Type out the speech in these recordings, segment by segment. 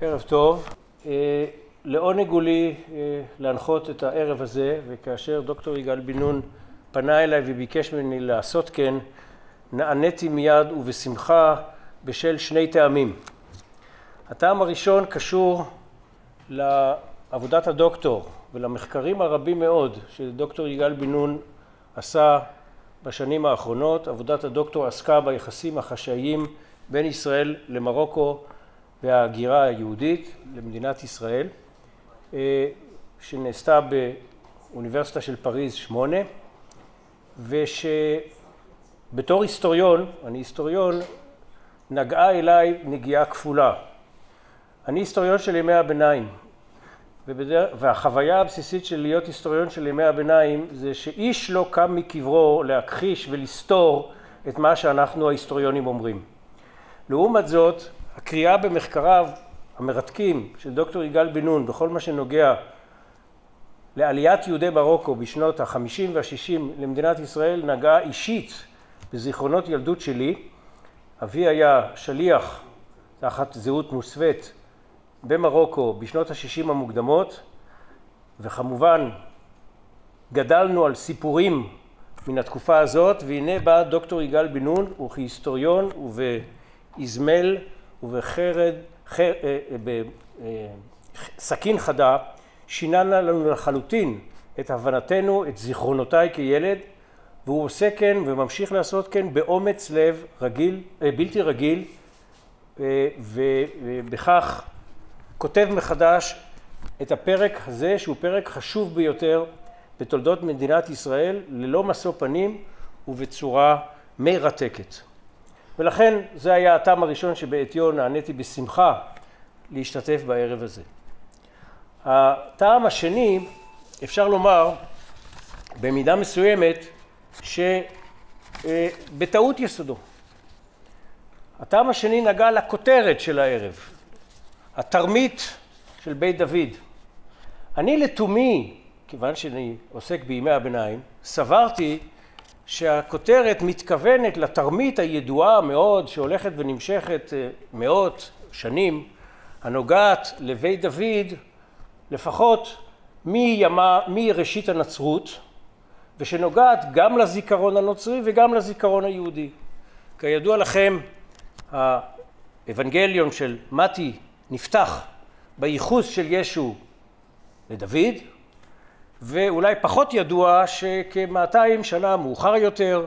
ערב טוב. לעונג הוא לי להנחות את הערב הזה, וכאשר דוקטור יגאל בן נון פנה אליי וביקש ממני לעשות כן, נעניתי מיד ובשמחה בשל שני טעמים. הטעם הראשון קשור לעבודת הדוקטור ולמחקרים הרבים מאוד שדוקטור יגאל בן נון עשה בשנים האחרונות. עבודת הדוקטור עסקה ביחסים החשאיים בין ישראל למרוקו וההגירה היהודית למדינת ישראל, שנעשתה באוניברסיטה של פריז שמונה, ושבתור היסטוריון, אני היסטוריון, נגעה אליי נגיעה כפולה. אני היסטוריון של ימי הביניים, והחוויה הבסיסית של להיות היסטוריון של ימי הביניים זה שאיש לא קם מקברו להכחיש ולסתור את מה שאנחנו ההיסטוריונים אומרים. לעומת זאת, הקריאה במחקריו המרתקים של דוקטור יגאל בן נון בכל מה שנוגע לעליית יהודי מרוקו בשנות החמישים והשישים למדינת ישראל נגעה אישית בזיכרונות ילדות שלי. אבי היה שליח תחת זהות מוסווית במרוקו בשנות השישים המוקדמות וכמובן גדלנו על סיפורים מן התקופה הזאת והנה בא דוקטור יגאל בן נון וכהיסטוריון ובאזמל ובחרד, בסכין חדה שינה לנו לחלוטין את הבנתנו, את זיכרונותיי כילד והוא עושה כן וממשיך לעשות כן באומץ לב רגיל, בלתי רגיל ובכך כותב מחדש את הפרק הזה שהוא פרק חשוב ביותר בתולדות מדינת ישראל ללא משוא פנים ובצורה מרתקת. ולכן זה היה הטעם הראשון שבעטיו נעניתי בשמחה להשתתף בערב הזה. הטעם השני אפשר לומר במידה מסוימת שבטעות יסודו. הטעם השני נגע לכותרת של הערב התרמית של בית דוד. אני לתומי, כיוון שאני עוסק בימי הביניים, סברתי שהכותרת מתכוונת לתרמית הידועה מאוד שהולכת ונמשכת מאות שנים הנוגעת לבית דוד לפחות מימה, מראשית הנצרות ושנוגעת גם לזיכרון הנוצרי וגם לזיכרון היהודי. כידוע לכם האבנגליון של מתי נפתח בייחוס של ישו לדוד ואולי פחות ידוע שכמאתיים שנה מאוחר יותר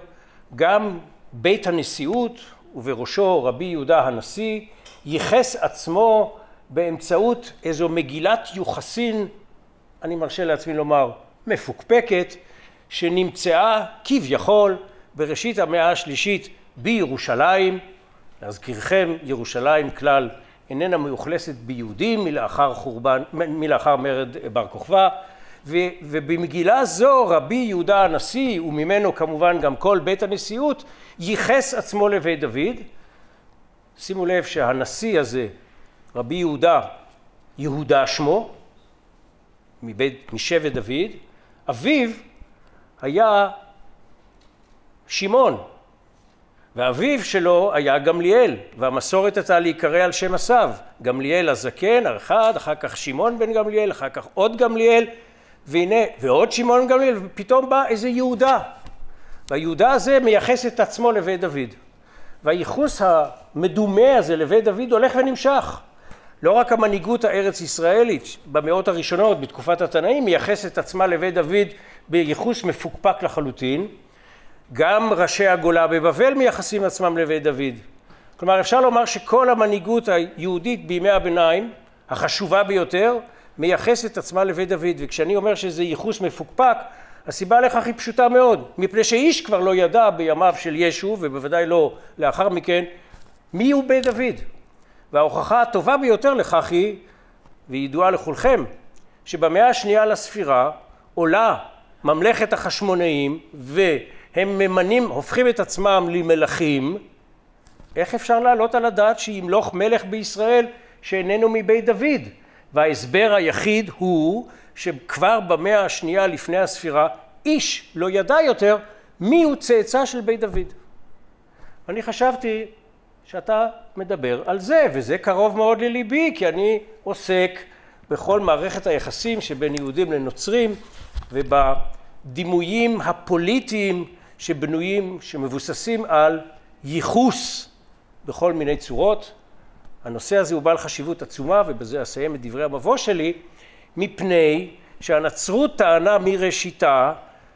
גם בית הנשיאות ובראשו רבי יהודה הנשיא ייחס עצמו באמצעות איזו מגילת יוחסין אני מרשה לעצמי לומר מפוקפקת שנמצאה כביכול בראשית המאה השלישית בירושלים. להזכירכם ירושלים כלל איננה מאוכלסת ביהודים מלאחר חורבן, מלאחר מרד בר כוכבא ובמגילה זו רבי יהודה הנשיא וממנו כמובן גם כל בית הנשיאות ייחס עצמו לבית דוד. שימו לב שהנשיא הזה רבי יהודה יהודה שמו מבית, משבט דוד אביו היה שמעון ואביו שלו היה גמליאל והמסורת הייתה להיקרא על שם אסיו גמליאל הזקן האחד אחר כך שמעון בן גמליאל אחר כך עוד גמליאל והנה ועוד שמעון גמליאל ופתאום בא איזה יהודה. והיהודה הזה מייחס את עצמו לבית דוד. והייחוס המדומה הזה לבית דוד הולך ונמשך. לא רק המנהיגות הארץ ישראלית במאות הראשונות בתקופת התנאים מייחסת עצמה לבית דוד בייחוס מפוקפק לחלוטין. גם ראשי הגולה בבבל מייחסים עצמם לבית דוד. כלומר אפשר לומר שכל המנהיגות היהודית בימי הביניים החשובה ביותר מייחסת עצמה לבית דוד וכשאני אומר שזה ייחוס מפוקפק הסיבה לכך היא פשוטה מאוד. מפני שאיש כבר לא ידע בימיו של ישו ובוודאי לא לאחר מכן מי הוא בית דוד. וההוכחה הטובה ביותר לכך היא וידועה לכולכם שבמאה השנייה לספירה עולה ממלכת החשמונאים והם ממנים הופכים את עצמם למלכים. איך אפשר להעלות על הדעת שימלוך מלך בישראל שאיננו מבית דוד וההסבר היחיד הוא שכבר במאה השנייה לפני הספירה איש לא ידע יותר מי הוא צאצא של בית דוד. אני חשבתי שאתה מדבר על זה, וזה קרוב מאוד לליבי, כי אני עוסק בכל מערכת היחסים שבין יהודים לנוצרים ובדימויים הפוליטיים שבנויים, שמבוססים על ייחוס בכל מיני צורות. הנושא הזה הוא בעל חשיבות עצומה, ובזה אסיים את דברי המבוא שלי, מפני שהנצרות טענה מראשיתה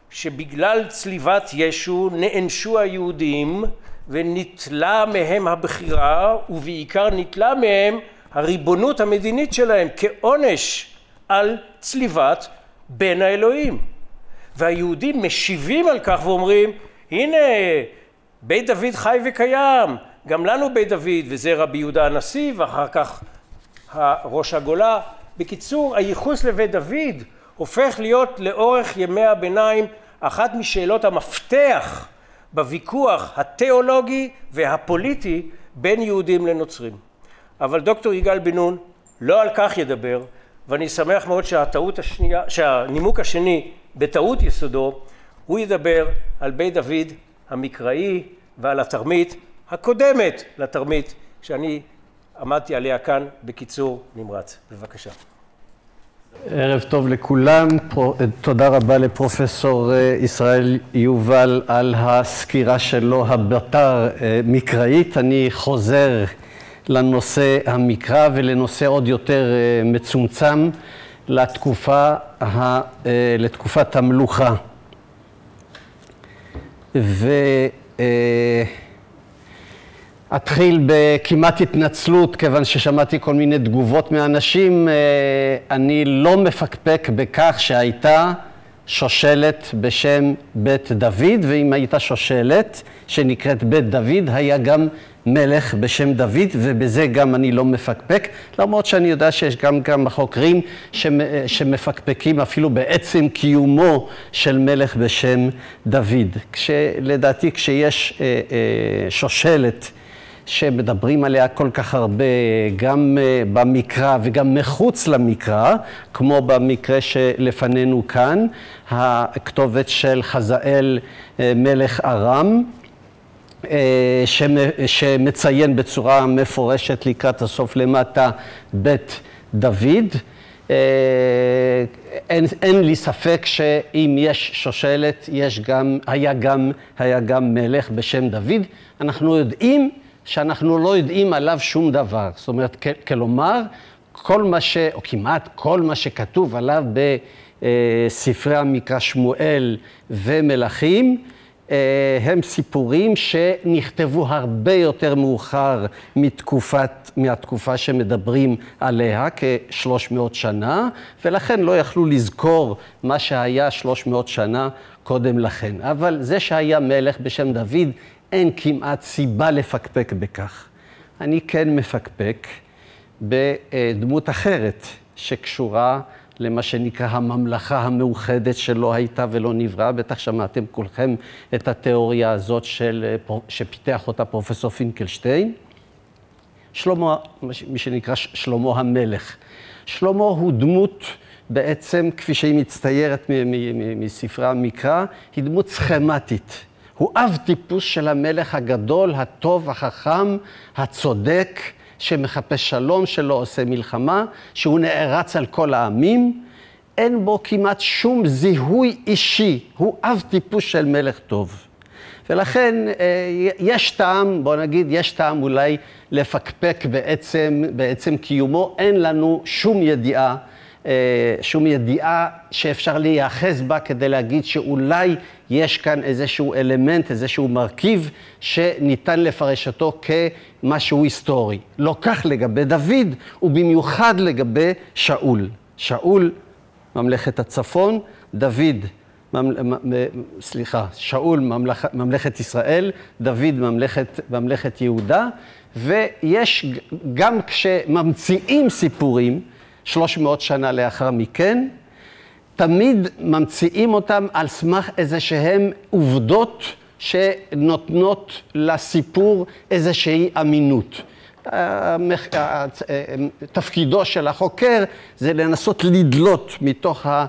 שבגלל צליבת ישו נענשו היהודים וניטלה מהם הבחירה ובעיקר ניטלה מהם הריבונות המדינית שלהם כעונש על צליבת בין האלוהים. והיהודים משיבים על כך ואומרים הנה בית דוד חי וקיים גם לנו בית דוד וזה רבי יהודה הנשיא ואחר כך ראש הגולה בקיצור הייחוס לבית דוד הופך להיות לאורך ימי הביניים אחת משאלות המפתח בוויכוח התיאולוגי והפוליטי בין יהודים לנוצרים. אבל דוקטור יגאל בן נון לא על כך ידבר, ואני שמח מאוד שהטעות השנייה, שהנימוק השני בטעות יסודו, הוא ידבר על בית דוד המקראי ועל התרמית הקודמת לתרמית שאני עמדתי עליה כאן בקיצור נמרץ. בבקשה. ערב טוב לכולם, תודה רבה לפרופסור אה, ישראל יובל על הסקירה שלו הבתר אה, מקראית. אני חוזר לנושא המקרא ולנושא עוד יותר אה, מצומצם, לתקופה, לתקופת המלוכה. ו... אתחיל בכמעט התנצלות, כיוון ששמעתי כל מיני תגובות מאנשים. אה, אני לא מפקפק בכך שהייתה שושלת בשם בית דוד, ואם הייתה שושלת שנקראת בית דוד, היה גם מלך בשם דוד, ובזה גם אני לא מפקפק, למרות שאני יודע שיש גם כמה חוקרים שמפקפקים אפילו בעצם קיומו של מלך בשם דוד. כשלדעתי כשיש אה, אה, שושלת שמדברים עליה כל כך הרבה, גם אה, במקרא וגם מחוץ למקרא, כמו במקרה שלפנינו כאן, הכתובת של חזאל אה, מלך ארם. אה, שמציין בצורה מפורשת לקראת הסוף למטה בית דוד. אין, אין לי ספק שאם יש שושלת, יש גם, היה, גם, היה גם מלך בשם דוד. אנחנו יודעים שאנחנו לא יודעים עליו שום דבר. זאת אומרת, כלומר, כל מה ש... או כמעט כל מה שכתוב עליו בספרי המקרא שמואל ומלכים, אה, הם סיפורים שנכתבו הרבה יותר מאוחר מתקופת, מהתקופה שמדברים עליה, כ-300 שנה, ולכן לא יכלו לזכור מה שהיה 300 שנה קודם לכן. אבל זה שהיה מלך בשם דוד, אין כמעט סיבה לפקפק בכך. אני כן מפקפק בדמות אחרת שקשורה למה שנקרא הממלכה המאוחדת שלא הייתה ולא נבראה. בטח שמעתם כולכם את התיאוריה הזאת של, שפיתח אותה פרופסור פינקלשטיין. שלמה, מי שנקרא שלמה המלך. שלמה הוא דמות בעצם, כפי שהיא מצטיירת מספרי המקרא, היא דמות סכמטית. הוא אב טיפוס של המלך הגדול, הטוב, החכם, הצודק, שמחפש שלום, שלא עושה מלחמה, שהוא נערץ על כל העמים. אין בו כמעט שום זיהוי אישי, הוא אב טיפוס של מלך טוב. ולכן אה, יש טעם, בוא נגיד, יש טעם אולי לפקפק בעצם, בעצם קיומו, אין לנו שום ידיעה שום ידיעה שאפשר להיאחז בה כדי להגיד שאולי יש כאן איזשהו אלמנט, איזשהו מרכיב שניתן לפרש אותו כמשהו היסטורי. לא כך לגבי דוד, ובמיוחד לגבי שאול. שאול, ממלכת הצפון, דוד, סליחה, שאול, ממלכ, ממלכת ישראל, דוד, ממלכת, ממלכת יהודה, ויש, גם כשממציאים סיפורים, 300 שנה לאחר מכן, תמיד ממציאים אותם על סמך איזה שהן עובדות שנותנות לסיפור איזושהי אמינות. תפקידו של החוקר זה לנסות לדלות מתוך, ה,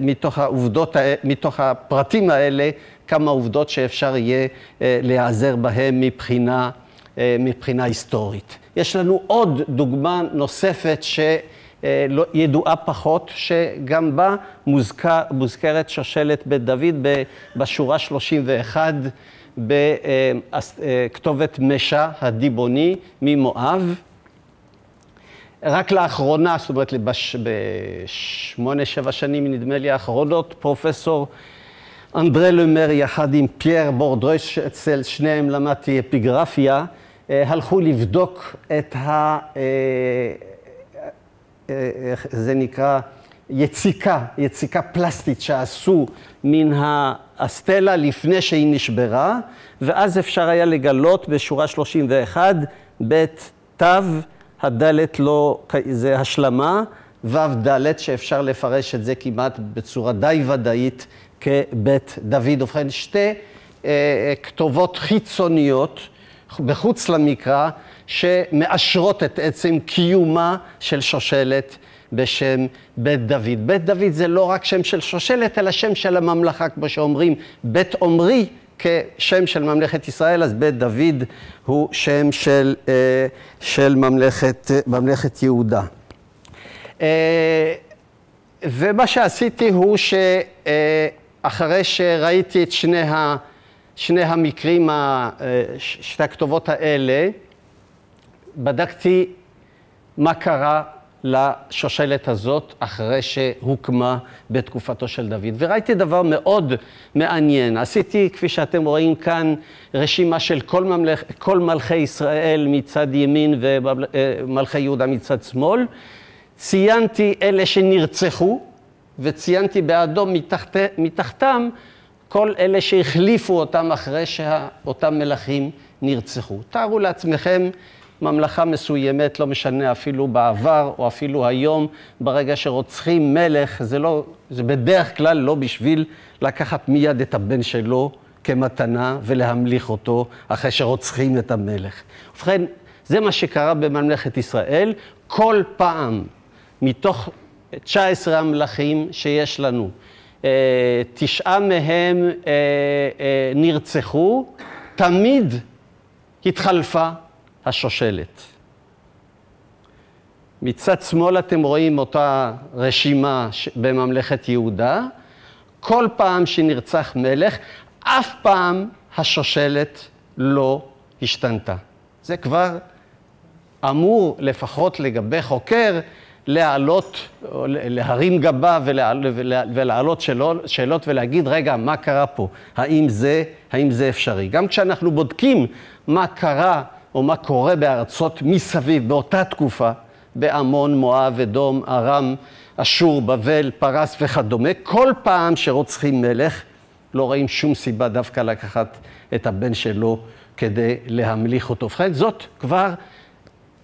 מתוך העובדות, מתוך הפרטים האלה, כמה עובדות שאפשר יהיה להיעזר בהם מבחינה מבחינה היסטורית. יש לנו עוד דוגמה נוספת שידועה פחות, שגם בה מוזכר, מוזכרת שושלת בית דוד בשורה 31 בכתובת משה הדיבוני ממואב. רק לאחרונה, זאת אומרת, בשמונה, שבע שנים, נדמה לי, האחרונות, פרופסור אנדרי למר יחד עם פייר בורדרוש, אצל שניהם למדתי אפיגרפיה, אה, הלכו לבדוק את ה... אה, אה, איך זה נקרא? יציקה, יציקה פלסטית שעשו מן הסטלה לפני שהיא נשברה, ואז אפשר היה לגלות בשורה 31, בית תו, הדלת לא, זה השלמה, ו' ד', שאפשר לפרש את זה כמעט בצורה די ודאית כבית דוד. ובכן, שתי אה, כתובות חיצוניות בחוץ למקרא, שמאשרות את עצם קיומה של שושלת בשם בית דוד. בית דוד זה לא רק שם של שושלת, אלא שם של הממלכה, כמו שאומרים, בית עומרי כשם של ממלכת ישראל, אז בית דוד הוא שם של, אה, של ממלכת, ממלכת יהודה. אה, ומה שעשיתי הוא שאחרי שראיתי את שני, ה, שני המקרים, שתי הכתובות האלה, בדקתי מה קרה לשושלת הזאת אחרי שהוקמה בתקופתו של דוד. וראיתי דבר מאוד מעניין. עשיתי, כפי שאתם רואים כאן, רשימה של כל, ממלכ, כל מלכי ישראל מצד ימין ומלכי יהודה מצד שמאל. ציינתי אלה שנרצחו, וציינתי באדום מתחת, מתחתם כל אלה שהחליפו אותם אחרי שאותם מלכים נרצחו. תארו לעצמכם ממלכה מסוימת, לא משנה אפילו בעבר או אפילו היום, ברגע שרוצחים מלך, זה, לא, זה בדרך כלל לא בשביל לקחת מיד את הבן שלו כמתנה ולהמליך אותו אחרי שרוצחים את המלך. ובכן, זה מה שקרה בממלכת ישראל. כל פעם מתוך 19 המלכים שיש לנו, תשעה מהם אה, אה, נרצחו, תמיד התחלפה השושלת. מצד שמאל אתם רואים אותה רשימה בממלכת יהודה. כל פעם שנרצח מלך, אף פעם השושלת לא השתנתה. זה כבר אמור, לפחות לגבי חוקר, להעלות, להרים גבה ולהעלות שאלות, ולהגיד, רגע, מה קרה פה? האם זה, האם זה אפשרי? גם כשאנחנו בודקים מה קרה או מה קורה בארצות מסביב באותה תקופה, בעמון, מואב, אדום, ארם, אשור, בבל, פרס וכדומה, כל פעם שרוצחים מלך, לא רואים שום סיבה דווקא לקחת את הבן שלו כדי להמליך אותו. ובכן, זאת כבר,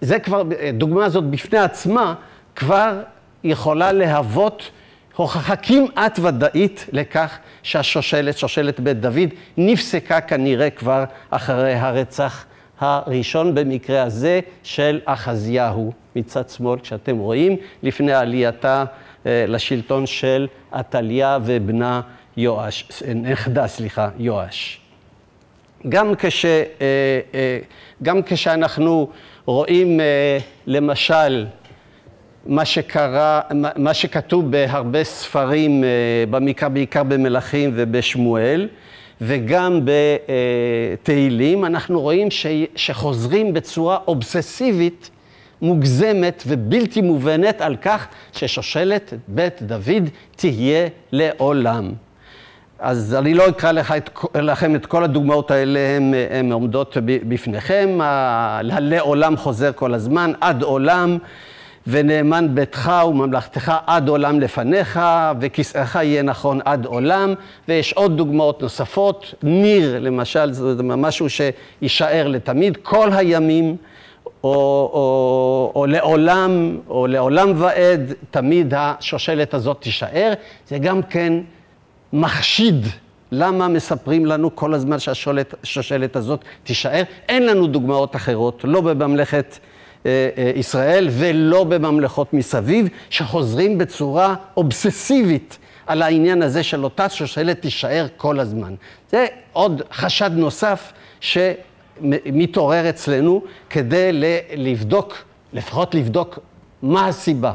זה כבר, דוגמה הזאת בפני עצמה, כבר יכולה להוות הוכחה כמעט ודאית לכך שהשושלת, שושלת בית דוד, נפסקה כנראה כבר אחרי הרצח הראשון במקרה הזה של אחזיהו מצד שמאל, כשאתם רואים, לפני עלייתה אה, לשלטון של עתליה ובנה יואש, נכדה, סליחה, יואש. גם, כש, אה, אה, גם כשאנחנו רואים למשל מה שקרה, מה שכתוב בהרבה ספרים במקרא, בעיקר במלכים ובשמואל, וגם בתהילים, אנחנו רואים שחוזרים בצורה אובססיבית, מוגזמת ובלתי מובנת על כך ששושלת בית דוד תהיה לעולם. אז אני לא אקרא לך את, לכם את כל הדוגמאות האלה, הן עומדות בפניכם. הלעולם חוזר כל הזמן, עד עולם. ונאמן ביתך וממלכתך עד עולם לפניך, וכיסאך יהיה נכון עד עולם, ויש עוד דוגמאות נוספות. ניר, למשל, זה משהו שיישאר לתמיד, כל הימים, או, או, או לעולם, או לעולם ועד, תמיד השושלת הזאת תישאר. זה גם כן מחשיד. למה מספרים לנו כל הזמן שהשושלת הזאת תישאר? אין לנו דוגמאות אחרות, לא בממלכת ישראל ולא בממלכות מסביב, שחוזרים בצורה אובססיבית על העניין הזה של אותה שושלת תישאר כל הזמן. זה עוד חשד נוסף מתעורר אצלנו כדי לבדוק, לפחות לבדוק מה הסיבה.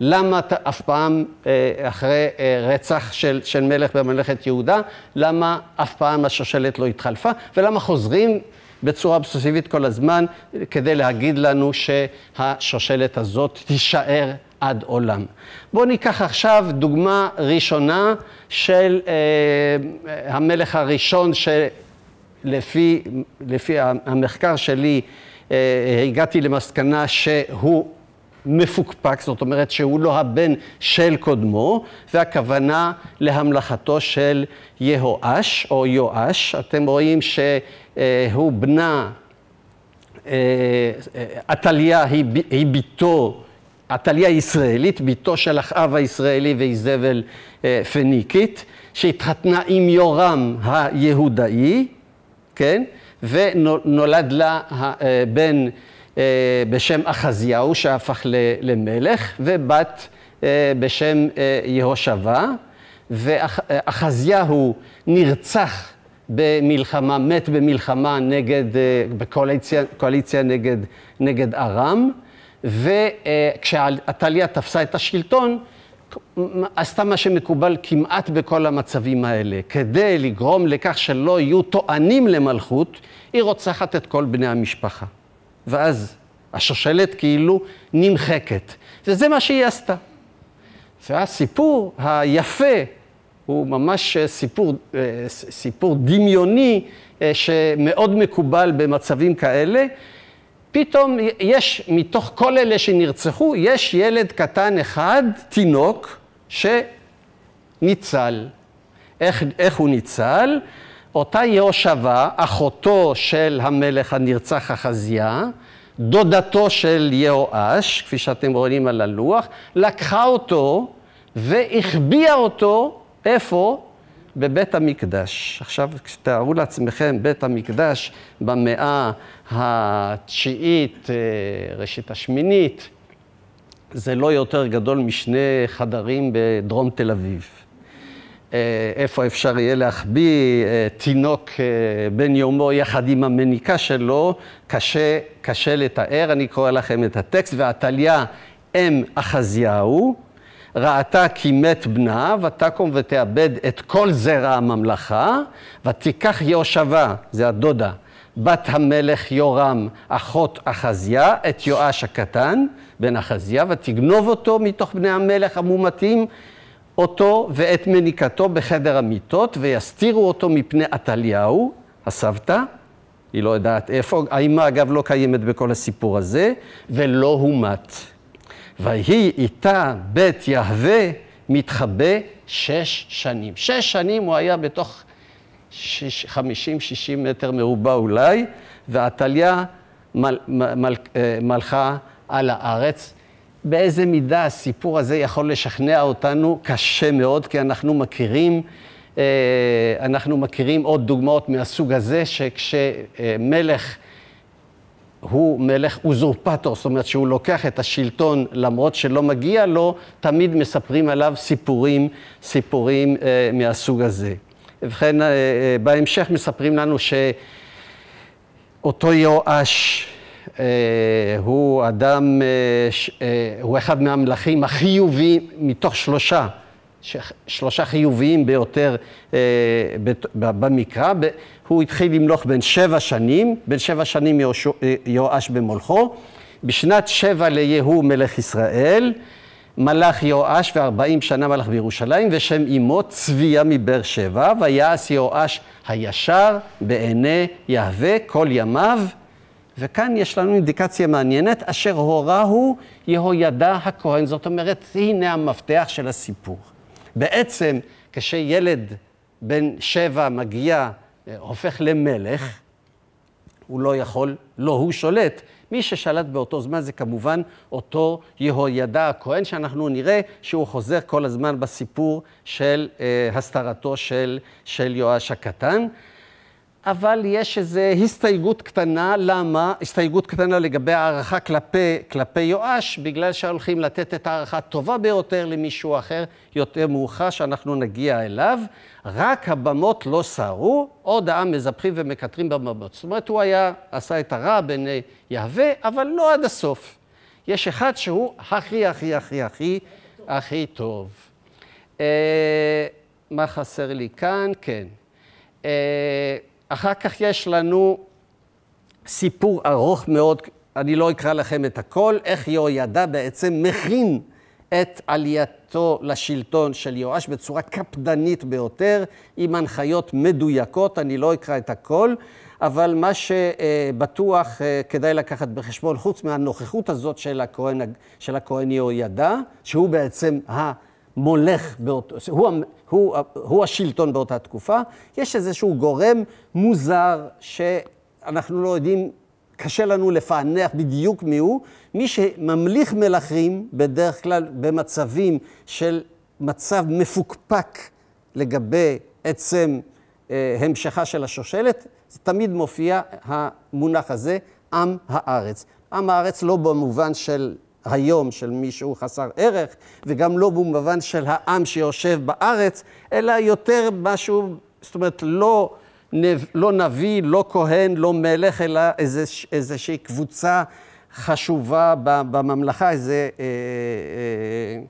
למה אתה אף פעם, אה, אחרי אה, רצח של, של מלך בממלכת יהודה, למה אף פעם השושלת לא התחלפה, ולמה חוזרים בצורה אובססיבית כל הזמן כדי להגיד לנו שהשושלת הזאת תישאר עד עולם. בואו ניקח עכשיו דוגמה ראשונה של אה, המלך הראשון שלפי לפי המחקר שלי אה, הגעתי למסקנה שהוא מפוקפק, זאת אומרת שהוא לא הבן של קודמו, והכוונה להמלכתו של יהואש או יואש. אתם רואים שהוא בנה, אה, עתליה היא בתו, עתליה ישראלית, בתו של אחאב הישראלי ואיזבל אה, פניקית, שהתחתנה עם יורם היהודאי, כן? ונולד לה אה, בן אה, בשם אחזיהו שהפך למלך, ובת אה, בשם אה, יהושבע, ואחזיהו נרצח במלחמה, מת במלחמה נגד, בקואליציה נגד, נגד ארם, וכשעתליה תפסה את השלטון, עשתה מה שמקובל כמעט בכל המצבים האלה. כדי לגרום לכך שלא יהיו טוענים למלכות, היא רוצחת את כל בני המשפחה. ואז השושלת כאילו נמחקת. וזה מה שהיא עשתה. והסיפור היפה הוא ממש סיפור, אה, סיפור דמיוני אה, שמאוד מקובל במצבים כאלה. פתאום יש, מתוך כל אלה שנרצחו, יש ילד קטן אחד, תינוק, שניצל. איך, איך הוא ניצל? אותה יהושבה, אחותו של המלך הנרצח אחזיה, דודתו של יהואש, כפי שאתם רואים על הלוח, לקחה אותו והחביאה אותו, איפה? בבית המקדש. עכשיו, תארו לעצמכם, בית המקדש במאה התשיעית, אה, ראשית השמינית, זה לא יותר גדול משני חדרים בדרום תל אביב. אה, איפה אפשר יהיה להחביא אה, תינוק אה, בן יומו יחד עם המניקה שלו, קשה, קשה לתאר. אני קורא לכם את הטקסט. ועתליה אם אחזיהו, ראתה כי מת בנה, ותקום ותאבד את כל זרע הממלכה, ותיקח יהושבה, זה הדודה, בת המלך יורם, אחות אחזיה, את יואש הקטן, בן אחזיה, ותגנוב אותו מתוך בני המלך המומתים. אותו ואת מניקתו בחדר המיטות ויסתירו אותו מפני עתליהו, הסבתא, היא לא יודעת איפה, האמא אגב לא קיימת בכל הסיפור הזה, ולא הומת. ויהי איתה בית יהווה מתחבא שש שנים. שש שנים הוא היה בתוך חמישים, שישים מטר מרובע אולי, ועתליה מל, מל, אה, מלכה על הארץ. באיזה מידה הסיפור הזה יכול לשכנע אותנו? קשה מאוד, כי אנחנו מכירים, אה, אנחנו מכירים עוד דוגמאות מהסוג הזה, שכשמלך הוא מלך אוזורפטור, זאת אומרת שהוא לוקח את השלטון למרות שלא מגיע לו, תמיד מספרים עליו סיפורים, סיפורים אה, מהסוג הזה. ובכן, אה, בהמשך מספרים לנו שאותו יואש, הוא אדם, אה, אה, הוא אחד מהמלכים החיוביים מתוך שלושה, שלושה חיוביים ביותר במקרא. הוא התחיל למלוך בין שבע שנים, בין שבע שנים יואש במולכו. בשנת שבע ליהו מלך ישראל, מלך יואש וארבעים שנה מלך בירושלים, ושם אמו צביה מבאר שבע, ויעש יואש הישר בעיני יהווה כל ימיו. וכאן יש לנו אינדיקציה מעניינת, אשר הורהו יהוידע הכהן. זאת אומרת, הנה המפתח של הסיפור. בעצם, כשילד בן שבע מגיע, אה, הופך למלך, הוא לא יכול, לא הוא שולט. מי ששלט באותו זמן זה כמובן אותו יהוידע הכהן, שאנחנו נראה שהוא חוזר כל הזמן בסיפור של אה, הסתרתו של, של יואש הקטן. אבל יש איזו הסתייגות קטנה, למה? הסתייגות קטנה לגבי הערכה כלפי, כלפי יואש, בגלל שהולכים לתת את הערכה הטובה ביותר למישהו אחר, יותר מאוחר, שאנחנו נגיע אליו. רק הבמות לא סערו, עוד העם מזפחים ומקטרים בבמות. זאת אומרת, הוא היה, עשה את הרע בעיני יהווה, אבל לא עד הסוף. יש אחד שהוא הכי, הכי, הכי, הכי, הכי טוב. אה, מה חסר לי כאן? כן. אה, אחר כך יש לנו סיפור ארוך מאוד, אני לא אקרא לכם את הכל, איך יהוידע בעצם מכין את עלייתו לשלטון של יואש בצורה קפדנית ביותר, עם הנחיות מדויקות, אני לא אקרא את הכל, אבל מה שבטוח אה, כדאי לקחת בחשבון, חוץ מהנוכחות הזאת של הכהן, של הכהן יהוידע, שהוא בעצם המולך, באותו, הוא, הוא, הוא השלטון באותה תקופה, יש איזשהו גורם מוזר שאנחנו לא יודעים, קשה לנו לפענח בדיוק מיהו, מי שממליך מלכים בדרך כלל במצבים של מצב מפוקפק לגבי עצם אה, המשכה של השושלת, זה תמיד מופיע המונח הזה, עם הארץ. עם הארץ לא במובן של היום של מישהו חסר ערך, וגם לא במובן של העם שיושב בארץ, אלא יותר משהו, זאת אומרת, לא, לא נביא, לא כהן, לא מלך, אלא איזו, איזושהי קבוצה חשובה בממלכה, איזו אה, אה,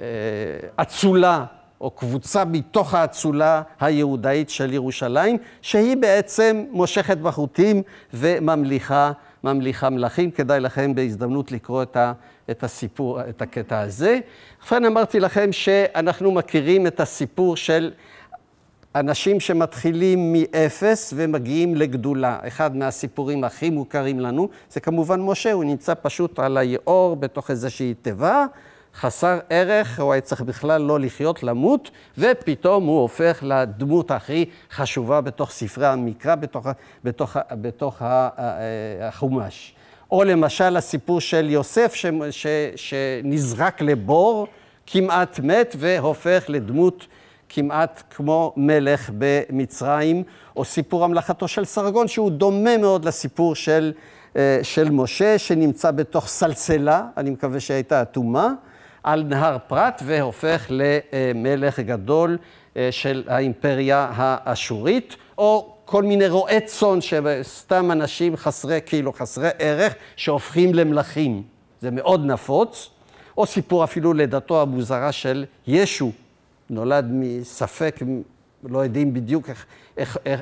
אה, אצולה. או קבוצה מתוך האצולה היהודאית של ירושלים, שהיא בעצם מושכת בחוטים וממליכה ממליכה מלכים. כדאי לכם בהזדמנות לקרוא את, ה, את הסיפור, את הקטע הזה. ובכן אמרתי לכם שאנחנו מכירים את הסיפור של אנשים שמתחילים מאפס ומגיעים לגדולה. אחד מהסיפורים הכי מוכרים לנו זה כמובן משה, הוא נמצא פשוט על היאור בתוך איזושהי תיבה. חסר ערך, הוא היה צריך בכלל לא לחיות, למות, ופתאום הוא הופך לדמות הכי חשובה בתוך ספרי המקרא, בתוך, בתוך, בתוך החומש. או למשל הסיפור של יוסף ש, ש, שנזרק לבור, כמעט מת, והופך לדמות כמעט כמו מלך במצרים, או סיפור המלכתו של סרגון, שהוא דומה מאוד לסיפור של, אה, של משה, שנמצא בתוך סלסלה, אני מקווה שהייתה אטומה. על נהר פרת והופך למלך גדול אה, של האימפריה האשורית, או כל מיני רועי צאן שסתם אנשים חסרי, כאילו חסרי ערך, שהופכים למלכים. זה מאוד נפוץ. או סיפור אפילו לידתו המוזרה של ישו, נולד מספק לא יודעים בדיוק איך, איך, איך,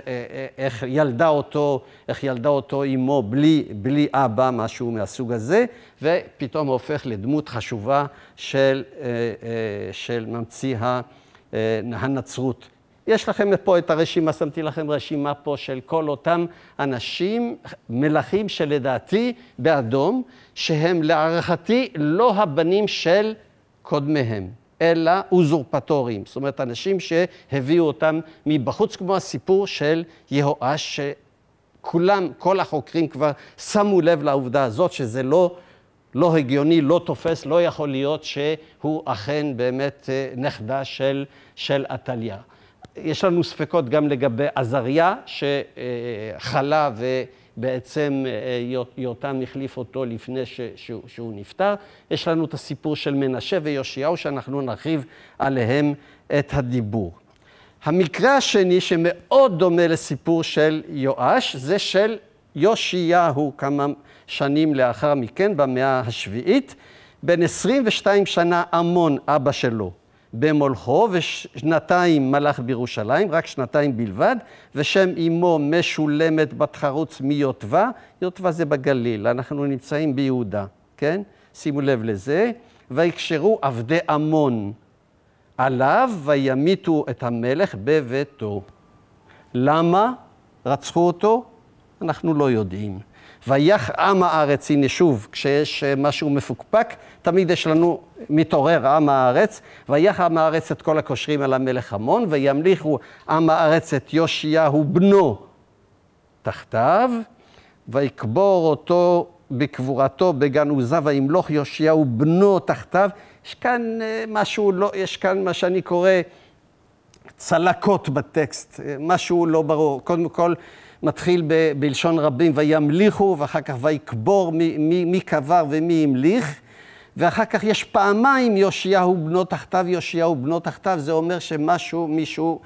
איך ילדה אותו, איך ילדה אותו אימו בלי, בלי אבא, משהו מהסוג הזה, ופתאום הופך לדמות חשובה של, אה, אה, של ממציא אה, הנצרות. יש לכם פה את הרשימה, שמתי לכם רשימה פה של כל אותם אנשים, מלכים שלדעתי באדום, שהם להערכתי לא הבנים של קודמיהם. אלא אוזורפטורים, זאת אומרת, אנשים שהביאו אותם מבחוץ, כמו הסיפור של יהואש, שכולם, כל החוקרים כבר שמו לב לעובדה הזאת, שזה לא, לא הגיוני, לא תופס, לא יכול להיות שהוא אכן באמת אה, נכדה של, של עתליה. יש לנו ספקות גם לגבי עזריה, שחלה ו... בעצם אה, יותם החליף אותו לפני ש, שהוא, שהוא נפטר. יש לנו את הסיפור של מנשה ויאשיהו, שאנחנו נרחיב עליהם את הדיבור. המקרה השני שמאוד דומה לסיפור של יואש, זה של יאשיהו כמה שנים לאחר מכן, במאה השביעית. בן 22 שנה עמון, אבא שלו, במולכו, ושנתיים מלך בירושלים, רק שנתיים בלבד, ושם אמו משולמת בת חרוץ מיוטבה, יוטבה זה בגליל, אנחנו נמצאים ביהודה, כן? שימו לב לזה. ויקשרו עבדי עמון עליו, וימיתו את המלך בביתו. למה רצחו אותו? אנחנו לא יודעים. ויח עם הארץ, הנה שוב, כשיש אה, משהו מפוקפק, תמיד יש לנו, מתעורר עם הארץ, ויח עם הארץ את כל הקושרים על המלך עמון, וימליכו עם הארץ את יאשיהו בנו תחתיו, ויקבור אותו בקבורתו בגן עוזה, וימלוך יאשיהו בנו תחתיו. יש כאן אה, משהו, לא, יש כאן מה שאני קורא צלקות בטקסט, משהו לא ברור. קודם כל, מתחיל ב, בלשון רבים, וימליכו, ואחר כך ויקבור מי, מי, מי קבר ומי המליך, ואחר כך יש פעמיים יאשיהו בנו תחתיו, יאשיהו בנו תחתיו, זה אומר שמשהו, מישהו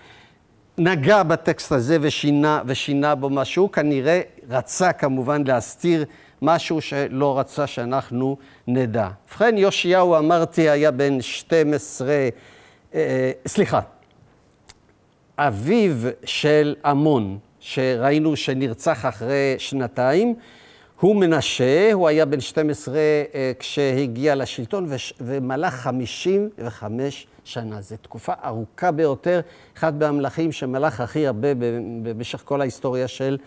נגע בטקסט הזה ושינה, ושינה בו משהו, כנראה רצה כמובן להסתיר משהו שלא רצה שאנחנו נדע. ובכן, יאשיהו, אמרתי, היה בן 12, אה, סליחה, אביו של עמון, שראינו שנרצח אחרי שנתיים, הוא מנשה, הוא היה בן 12 אה, כשהגיע לשלטון ומלך 55 שנה. זו תקופה ארוכה ביותר, אחד מהמלכים שמלך הכי הרבה במשך כל ההיסטוריה של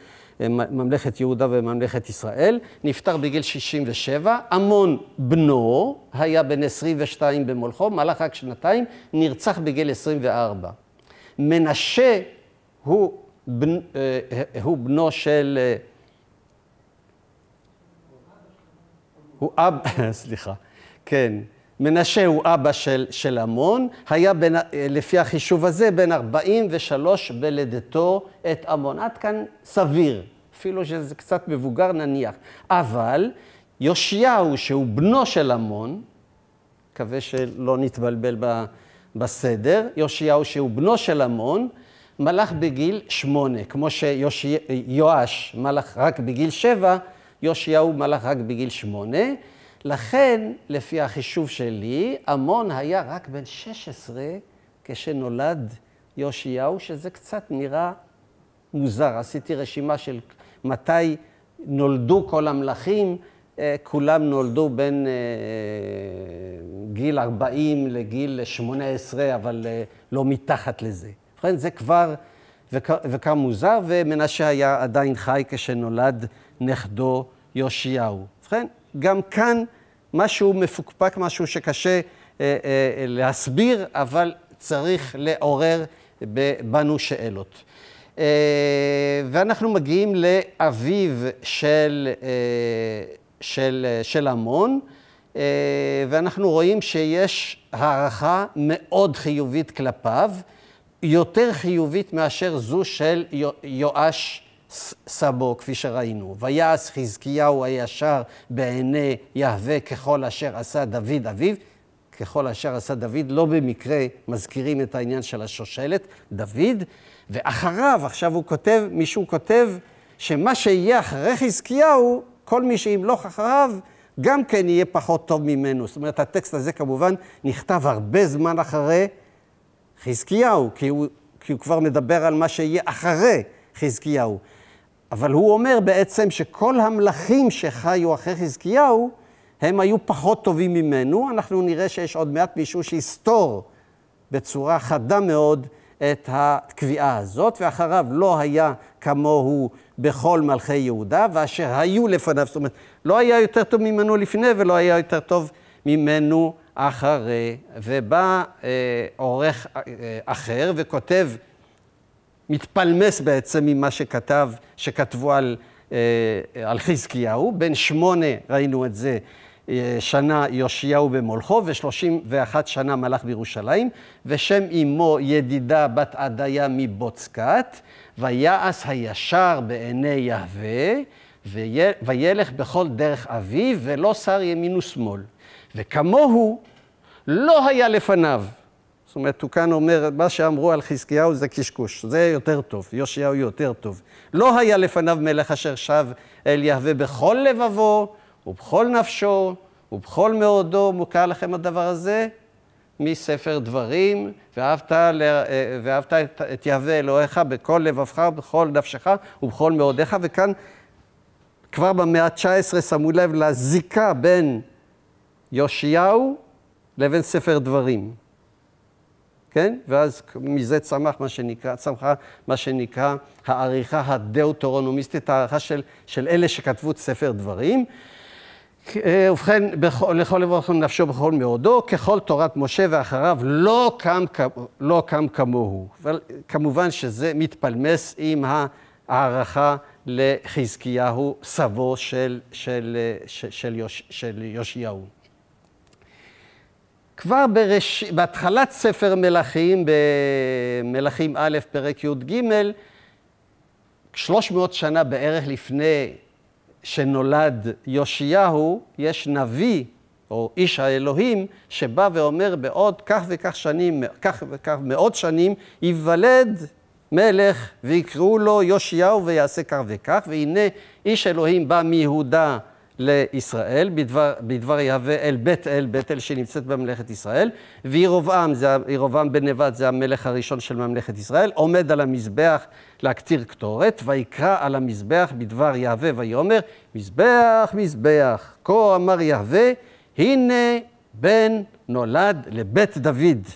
אה, ממלכת יהודה וממלכת ישראל. נפטר בגיל 67. עמון בנו היה בן 22 במולכו, מלך רק שנתיים, נרצח בגיל 24. מנשה הוא, בנ, אה, הוא בנו של... אה, הוא אב, סליחה, כן, מנשה הוא אבא של, של עמון, היה בין, לפי החישוב הזה בן 43 בלידתו את עמון. עד כאן סביר, אפילו שזה קצת מבוגר נניח. אבל יאשיהו, שהוא בנו של עמון, מקווה שלא נתבלבל בסדר, יאשיהו שהוא בנו של עמון, מלך בגיל שמונה, כמו שיואש מלך רק בגיל שבע, יאשיהו מלך רק בגיל שמונה. לכן, לפי החישוב שלי, עמון היה רק בן 16 כשנולד יאשיהו, שזה קצת נראה מוזר. עשיתי רשימה של מתי נולדו כל המלכים, אה, כולם נולדו בין אה, גיל 40 לגיל 18, אבל אה, לא מתחת לזה. ובכן, זה כבר, וכר מוזר, ומנשה היה עדיין חי כשנולד נכדו יאשיהו. ובכן, גם כאן משהו מפוקפק, משהו שקשה אה, אה, להסביר, אבל צריך לעורר בנו שאלות. אה, ואנחנו מגיעים לאביו של, אה, של, של המון, אה, ואנחנו רואים שיש הערכה מאוד חיובית כלפיו, יותר חיובית מאשר זו של יואש סבו, כפי שראינו. ויעש חזקיהו הישר בעיני יהווה ככל אשר עשה דוד אביו. ככל אשר עשה דוד, לא במקרה מזכירים את העניין של השושלת, דוד, ואחריו, עכשיו הוא כותב, מישהו כותב שמה שיהיה אחרי חזקיהו, כל מי שימלוך אחריו, גם כן יהיה פחות טוב ממנו. זאת אומרת, הטקסט הזה כמובן נכתב הרבה זמן אחרי חזקיהו, כי הוא, כי הוא כבר מדבר על מה שיהיה אחרי חזקיהו. אבל הוא אומר בעצם שכל המלכים שחיו אחרי חזקיהו, הם היו פחות טובים ממנו. אנחנו נראה שיש עוד מעט מישהו שיסתור בצורה חדה מאוד את הקביעה הזאת, ואחריו לא היה כמוהו בכל מלכי יהודה, ואשר היו לפניו, זאת אומרת, לא היה יותר טוב ממנו לפני ולא היה יותר טוב ממנו אחרי. ובא אה, עורך אה, אחר וכותב מתפלמס בעצם ממה שכתב, שכתבו על, אה, על חזקיהו. בן שמונה, ראינו את זה, אה, שנה יאשיהו במולכו, ושלושים ואחת שנה מלך בירושלים, ושם אמו ידידה בת עדיה מבוצקת, ויעש הישר בעיני יהווה, וילך בכל דרך אביו, ולא שר ימין ושמאל. וכמוהו לא היה לפניו. זאת אומרת, הוא כאן אומר, מה שאמרו על חזקיהו זה קשקוש, זה יותר טוב, יאשיהו יותר טוב. לא היה לפניו מלך אשר שב אל יהווה בכל לבבו ובכל נפשו ובכל מאודו, מוכר לכם הדבר הזה? מספר דברים, ואהבת, ל... ואהבת את, את יהווה אלוהיך בכל לבבך, בכל נפשך ובכל מאודיך, וכאן כבר במאה ה-19 שמו לב לזיקה בין יאשיהו לבין ספר דברים. כן? ואז מזה צמח מה שנקרא, צמחה מה שנקרא העריכה הדאוטורונומיסטית, העריכה של, של אלה שכתבו את ספר דברים. אה, ובכן, לכל לברך נפשו בכל מאודו, ככל תורת משה ואחריו לא קם, לא קם כמוהו. אבל כמובן שזה מתפלמס עם הערכה לחזקיהו, סבו של, של, של, של, יוש, של יאשיהו. כבר בראש... בהתחלת ספר מלכים, במלכים א', פרק י"ג, 300 שנה בערך לפני שנולד יאשיהו, יש נביא, או איש האלוהים, שבא ואומר בעוד כך וכך שנים, כך וכך מאות שנים, ייוולד מלך ויקראו לו יאשיהו ויעשה כך וכך, והנה איש אלוהים בא מיהודה לישראל, בדבר, בדבר יהווה אל בית אל, בית אל שנמצאת בממלכת ישראל, וירובעם, ירובעם בן נבט זה המלך הראשון של ממלכת ישראל, עומד על המזבח להקטיר קטורת, ויקרא על המזבח בדבר יהווה ויאמר, מזבח, מזבח, כה אמר יהווה, הנה בן נולד לבית דוד.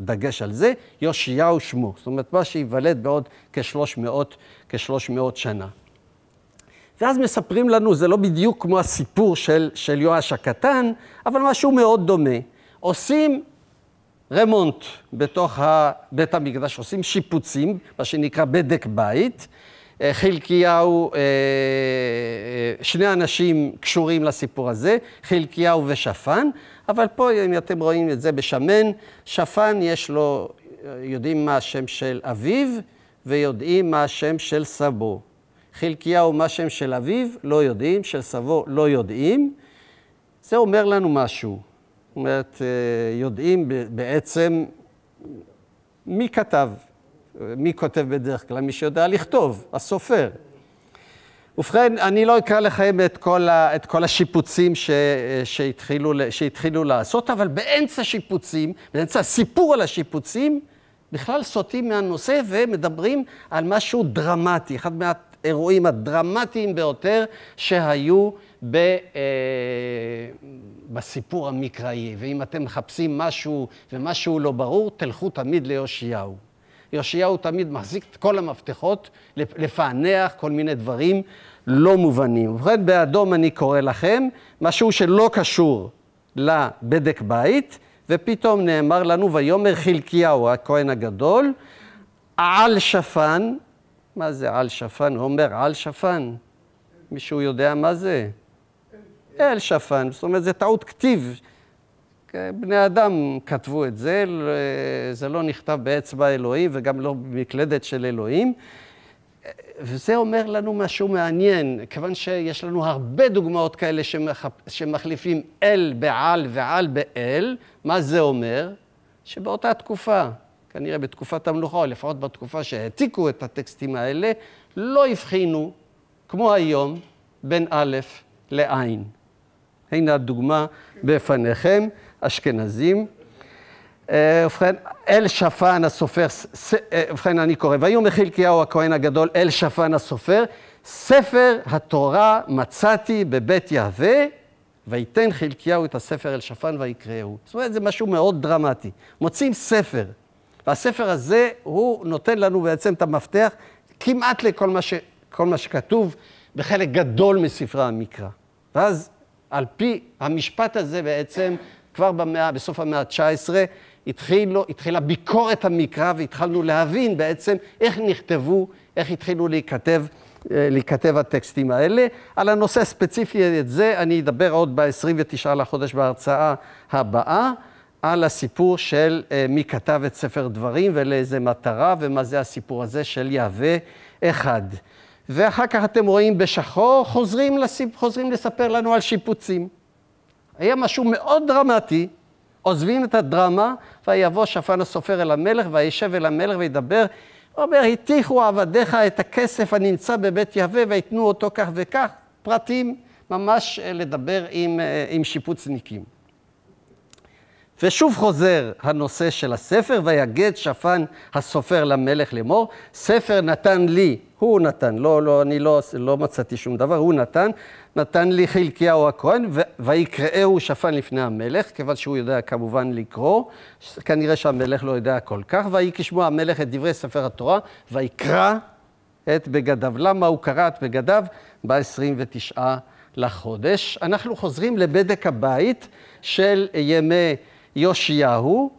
דגש על זה, יאשיהו שמו. זאת אומרת, מה שייוולד בעוד כשלוש מאות שנה. ואז מספרים לנו, זה לא בדיוק כמו הסיפור של, של יואש הקטן, אבל משהו מאוד דומה. עושים רמונט בתוך בית המקדש, עושים שיפוצים, מה שנקרא בדק בית. אה, חלקיהו, אה, אה, שני אנשים קשורים לסיפור הזה, חלקיהו ושפן, אבל פה, אם אתם רואים את זה בשמן, שפן יש לו, יודעים מה השם של אביו ויודעים מה השם של סבו. חלקיהו מה שם של אביו, לא יודעים, של סבו, לא יודעים. זה אומר לנו משהו. זאת אומרת, אה, יודעים בעצם מי כתב, מי כותב בדרך כלל, מי שיודע לכתוב, הסופר. ובכן, אני לא אקרא לכם את כל, ה, את כל השיפוצים ש, שהתחילו, שהתחילו לעשות, אבל באמצע שיפוצים, באמצע הסיפור על השיפוצים, בכלל סוטים מהנושא ומדברים על משהו דרמטי, אחד מה... האירועים הדרמטיים ביותר שהיו ב, אה, בסיפור המקראי. ואם אתם מחפשים משהו ומשהו לא ברור, תלכו תמיד ליאשיהו. יאשיהו תמיד מחזיק את כל המפתחות לפענח כל מיני דברים לא מובנים. ובכן, באדום אני קורא לכם משהו שלא קשור לבדק בית, ופתאום נאמר לנו, ויאמר חלקיהו, הכהן הגדול, על שפן, מה זה על שפן? הוא אומר על שפן. מישהו יודע מה זה? אל שפן. זאת אומרת, זה טעות כתיב. בני אדם כתבו את זה, זה לא נכתב באצבע אלוהים וגם לא במקלדת של אלוהים. וזה אומר לנו משהו מעניין, כיוון שיש לנו הרבה דוגמאות כאלה שמחליפים אל בעל ועל באל, מה זה אומר? שבאותה תקופה כנראה בתקופת המלוכה, או לפחות בתקופה שהעתיקו את הטקסטים האלה, לא הבחינו, כמו היום, בין א' לע'. הנה הדוגמה בפניכם, אשכנזים. אה, ובכן, אל שפן הסופר, אה, ובכן אני קורא, ויאמר חלקיהו הכהן הגדול אל שפן הסופר, ספר התורה מצאתי בבית יהווה, ויתן חלקיהו את הספר אל שפן ויקראהו. זאת אומרת, זה משהו מאוד דרמטי. מוצאים ספר, והספר הזה, הוא נותן לנו בעצם את המפתח כמעט לכל מה, ש, מה שכתוב בחלק גדול מספרי המקרא. ואז על פי המשפט הזה בעצם, כבר במאה, בסוף המאה ה-19, התחילו, התחילה ביקורת המקרא והתחלנו להבין בעצם איך נכתבו, איך התחילו להיכתב, אה, להיכתב הטקסטים האלה. על הנושא הספציפי הזה אני אדבר עוד ב-29 לחודש בהרצאה הבאה. על הסיפור של אה, מי כתב את ספר דברים ולאיזה מטרה, ומה זה הסיפור הזה של יהווה אחד. ואחר כך אתם רואים בשחור, חוזרים, לסיפ... חוזרים לספר לנו על שיפוצים. היה משהו מאוד דרמטי, עוזבים את הדרמה, ויבוא שפן הסופר אל המלך, וישב אל המלך וידבר. הוא אומר, הטיחו עבדיך את הכסף הנמצא בבית יהווה, ויתנו אותו כך וכך, פרטים, ממש אה, לדבר עם, אה, עם שיפוצניקים. ושוב חוזר הנושא של הספר, ויגד שפן הסופר למלך לאמור, ספר נתן לי, הוא נתן, לא, לא, אני לא, לא מצאתי שום דבר, הוא נתן, נתן לי חלקיהו הכהן, ויקראהו שפן לפני המלך, כיוון שהוא יודע כמובן לקרוא, כנראה שהמלך לא יודע כל כך, ויהי כשמוע המלך את דברי ספר התורה, ויקרא את בגדיו. למה הוא קרא את בגדיו? ב-29 לחודש. אנחנו חוזרים לבדק הבית של ימי... יאשיהו.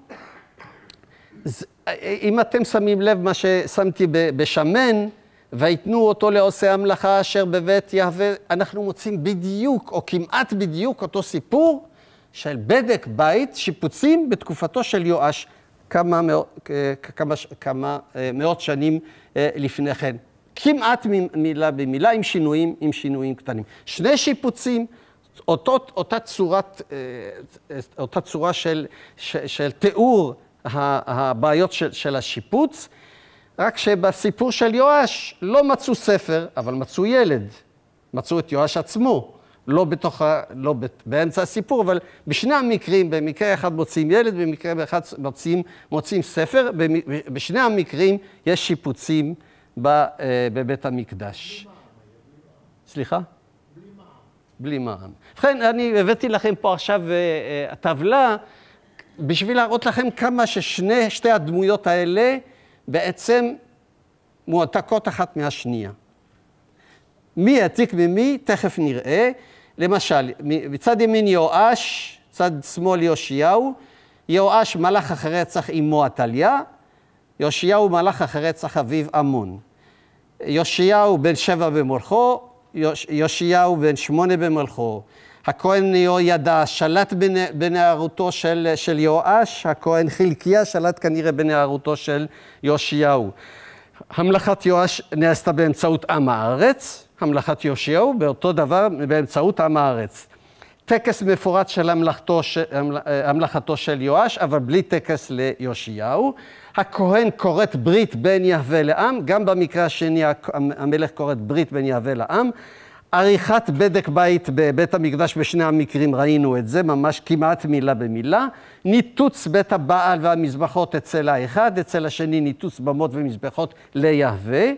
אם אתם שמים לב מה ששמתי בשמן, ויתנו אותו לעושי המלאכה אשר בבית יהווה, אנחנו מוצאים בדיוק, או כמעט בדיוק, אותו סיפור של בדק בית, שיפוצים בתקופתו של יואש כמה, מאות, כמה, כמה מאות שנים לפני כן. כמעט מילה במילה, עם שינויים, עם שינויים קטנים. שני שיפוצים, אותו, אותה, צורת, אותה צורה של, של, של תיאור הבעיות של, של השיפוץ, רק שבסיפור של יואש לא מצאו ספר, אבל מצאו ילד. מצאו את יואש עצמו, לא, בתוך לא באמצע הסיפור, אבל בשני המקרים, במקרה אחד מוצאים ילד, במקרה אחד מוצאים, מוצאים ספר, בשני המקרים יש שיפוצים אה, בבית המקדש. סליחה? בלי מע"מ. ובכן, אני הבאתי לכם פה עכשיו הטבלה, אה, בשביל להראות לכם כמה ששתי הדמויות האלה בעצם מועתקות אחת מהשנייה. מי העתיק ממי, תכף נראה. למשל, מצד ימין יואש, צד שמאל יאשיהו, יואש מלך אחרי רצח אמו עתליה, יאשיהו מלך אחרי רצח אביו עמון. יאשיהו בן שבע במולכו, יאשיהו בן שמונה במולכו. הכהן יהוידע שלט בנערותו של, של יואש, הכהן חלקיה שלט כנראה בנערותו של יאשיהו. המלכת יואש נעשתה באמצעות עם הארץ, המלכת יאשיהו באותו דבר באמצעות עם הארץ. טקס מפורט של המלכתו, המלכתו של יואש, אבל בלי טקס ליאשיהו. הכהן כורת ברית בין יהווה לעם, גם במקרה השני המלך כורת ברית בין יהווה לעם. עריכת בדק בית בבית המקדש בשני המקרים ראינו את זה, ממש כמעט מילה במילה. ניתוץ בית הבעל והמזבחות אצל האחד, אצל השני ניתוץ במות ומזבחות ליהווה.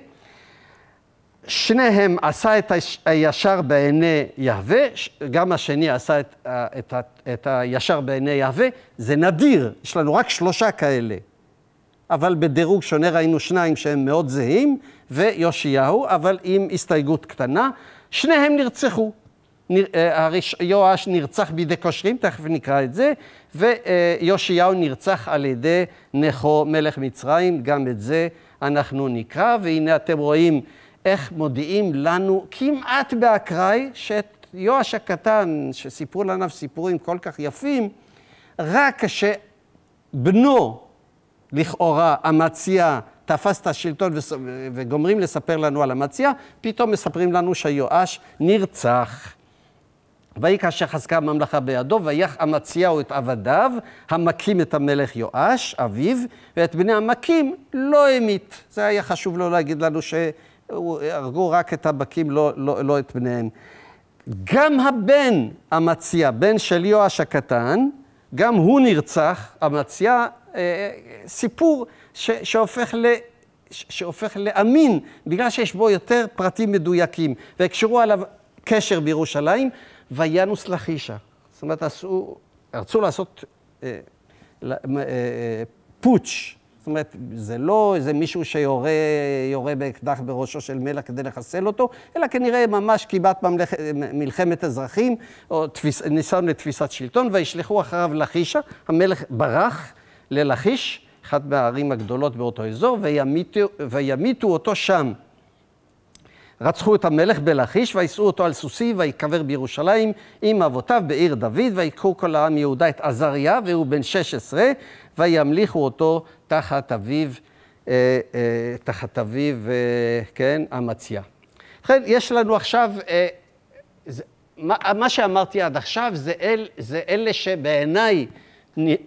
שניהם עשה את הישר בעיני יהווה, גם השני עשה את, את, את הישר בעיני יהווה. זה נדיר, יש לנו רק שלושה כאלה. אבל בדירוג שונה ראינו שניים שהם מאוד זהים, ויאשיהו, אבל עם הסתייגות קטנה. שניהם נרצחו. אה, יואש נרצח בידי קושרים, תכף נקרא את זה, ויאשיהו נרצח על ידי נכו מלך מצרים, גם את זה אנחנו נקרא, והנה אתם רואים איך מודיעים לנו כמעט באקראי שאת יואש הקטן, שסיפרו לנו סיפורים כל כך יפים, רק כשבנו, לכאורה, אמציה, תפס את השלטון וגומרים לספר לנו על אמציה, פתאום מספרים לנו שיואש נרצח. ויהי כאשר חזקה הממלכה בידו, ויח אמציהו את עבדיו, המכים את המלך יואש, אביו, ואת בני המכים לא המית. זה היה חשוב לו להגיד לנו שהרגו רק את הבקים, לא, לא, לא את בניהם. גם הבן אמציה, בן של יואש הקטן, גם הוא נרצח, אמציה, אה, סיפור ש, שהופך, ל, שהופך לאמין, בגלל שיש בו יותר פרטים מדויקים, והקשרו עליו קשר בירושלים, וינוס לחישה. זאת אומרת, עשו, רצו לעשות אה, אה, אה, פוטש. זאת אומרת, זה לא איזה מישהו שיורה באקדח בראשו של מלך כדי לחסל אותו, אלא כנראה ממש כמעט ממלכ... מלחמת אזרחים, או תפיס... ניסיון לתפיסת שלטון, וישלחו אחריו לחישה. המלך ברח ללכיש, אחת מהערים הגדולות באותו אזור, וימיתו, וימיתו אותו שם. רצחו את המלך בלכיש, ויישאו אותו על סוסי, ויקבר בירושלים עם אבותיו בעיר דוד, ויקחו כל העם יהודה את עזריה, והוא בן 16, וימליכו אותו תחת אביו, אה, אה, תחת אביו, אה, כן, אמציה. ובכן, יש לנו עכשיו, מה, מה שאמרתי עד עכשיו זה, אל, זה אלה שבעיניי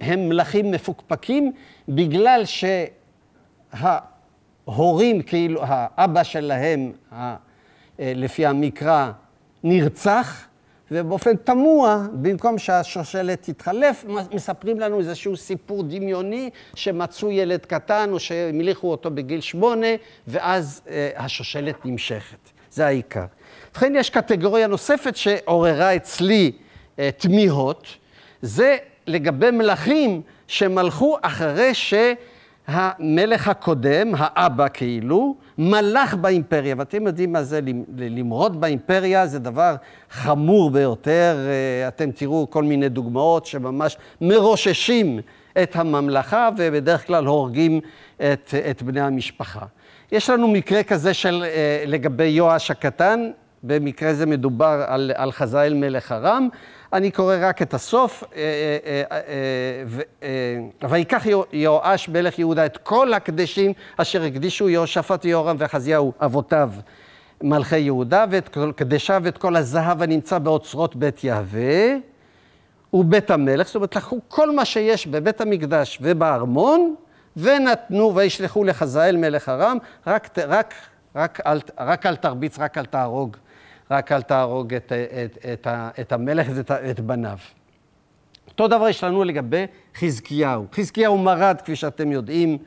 הם מלכים מפוקפקים, בגלל שההורים, כאילו, האבא שלהם, לפי המקרא, נרצח, ובאופן תמוה, במקום שהשושלת תתחלף, מספרים לנו איזשהו סיפור דמיוני שמצאו ילד קטן או שהמליכו אותו בגיל שמונה, ואז אה, השושלת נמשכת. זה העיקר. ובכן, יש קטגוריה נוספת שעוררה אצלי אה, תמיהות, זה לגבי מלכים שמלכו אחרי שהמלך הקודם, האבא כאילו, מלך באימפריה. ואתם יודעים מה זה למרוד באימפריה, זה דבר חמור ביותר. אה, אתם תראו כל מיני דוגמאות שממש מרוששים את הממלכה ובדרך כלל הורגים את, את בני המשפחה. יש לנו מקרה כזה של אה, לגבי יואש הקטן, במקרה זה מדובר על, על חזאל מלך ארם, אני קורא רק את הסוף. ויקח יואש מלך יהודה את כל הקדשים אשר הקדישו יהושפט יהורם וחזיהו אבותיו מלכי יהודה, ואת כל קדשיו ואת כל הזהב הנמצא באוצרות בית יהווה ובית המלך. זאת אומרת, לקחו כל מה שיש בבית המקדש ובארמון, ונתנו וישלחו לחזאל מלך ארם, רק, רק, רק, אל, רק אל תרביץ, רק אל תהרוג, רק אל תהרוג את, את, את, את, המלך ואת את בניו. אותו דבר יש לנו לגבי חזקיהו. חזקיהו מרד, כפי שאתם יודעים,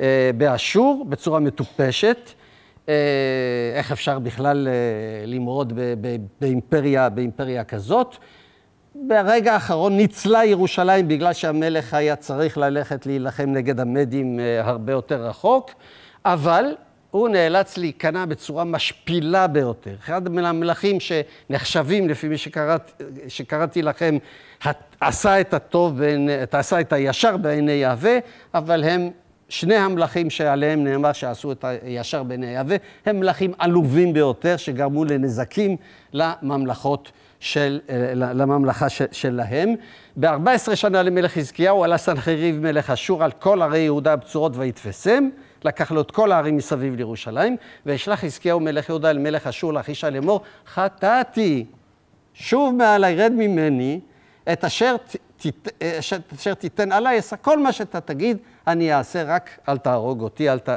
אה, באשור בצורה מטופשת. אה, איך אפשר בכלל אה, למרוד באימפריה, באימפריה כזאת? ברגע האחרון ניצלה ירושלים בגלל שהמלך היה צריך ללכת להילחם נגד המדים הרבה יותר רחוק, אבל הוא נאלץ להיכנע בצורה משפילה ביותר. אחד מהמלכים שנחשבים, לפי מי שקראת, שקראתי לכם, עשה את הטוב, עשה את הישר בעיני יהווה, אבל הם שני המלכים שעליהם נאמר שעשו את הישר בעיני יהווה, הם מלכים עלובים ביותר, שגרמו לנזקים לממלכות של, לממלכה שלהם. ב-14 שנה למלך חזקיהו עלה סנחריב מלך אשור על כל ערי יהודה הבצורות ויתפסם. לקח לו את כל הערים מסביב לירושלים, וישלח חזקיהו מלך יהודה אל מלך אשור לאחישה לאמור, חטאתי, שוב מעלי, רד ממני, את אשר, תת, אשר תיתן אעשה כל מה שאתה תגיד, אני אעשה, רק אל תהרוג אותי, אל ת...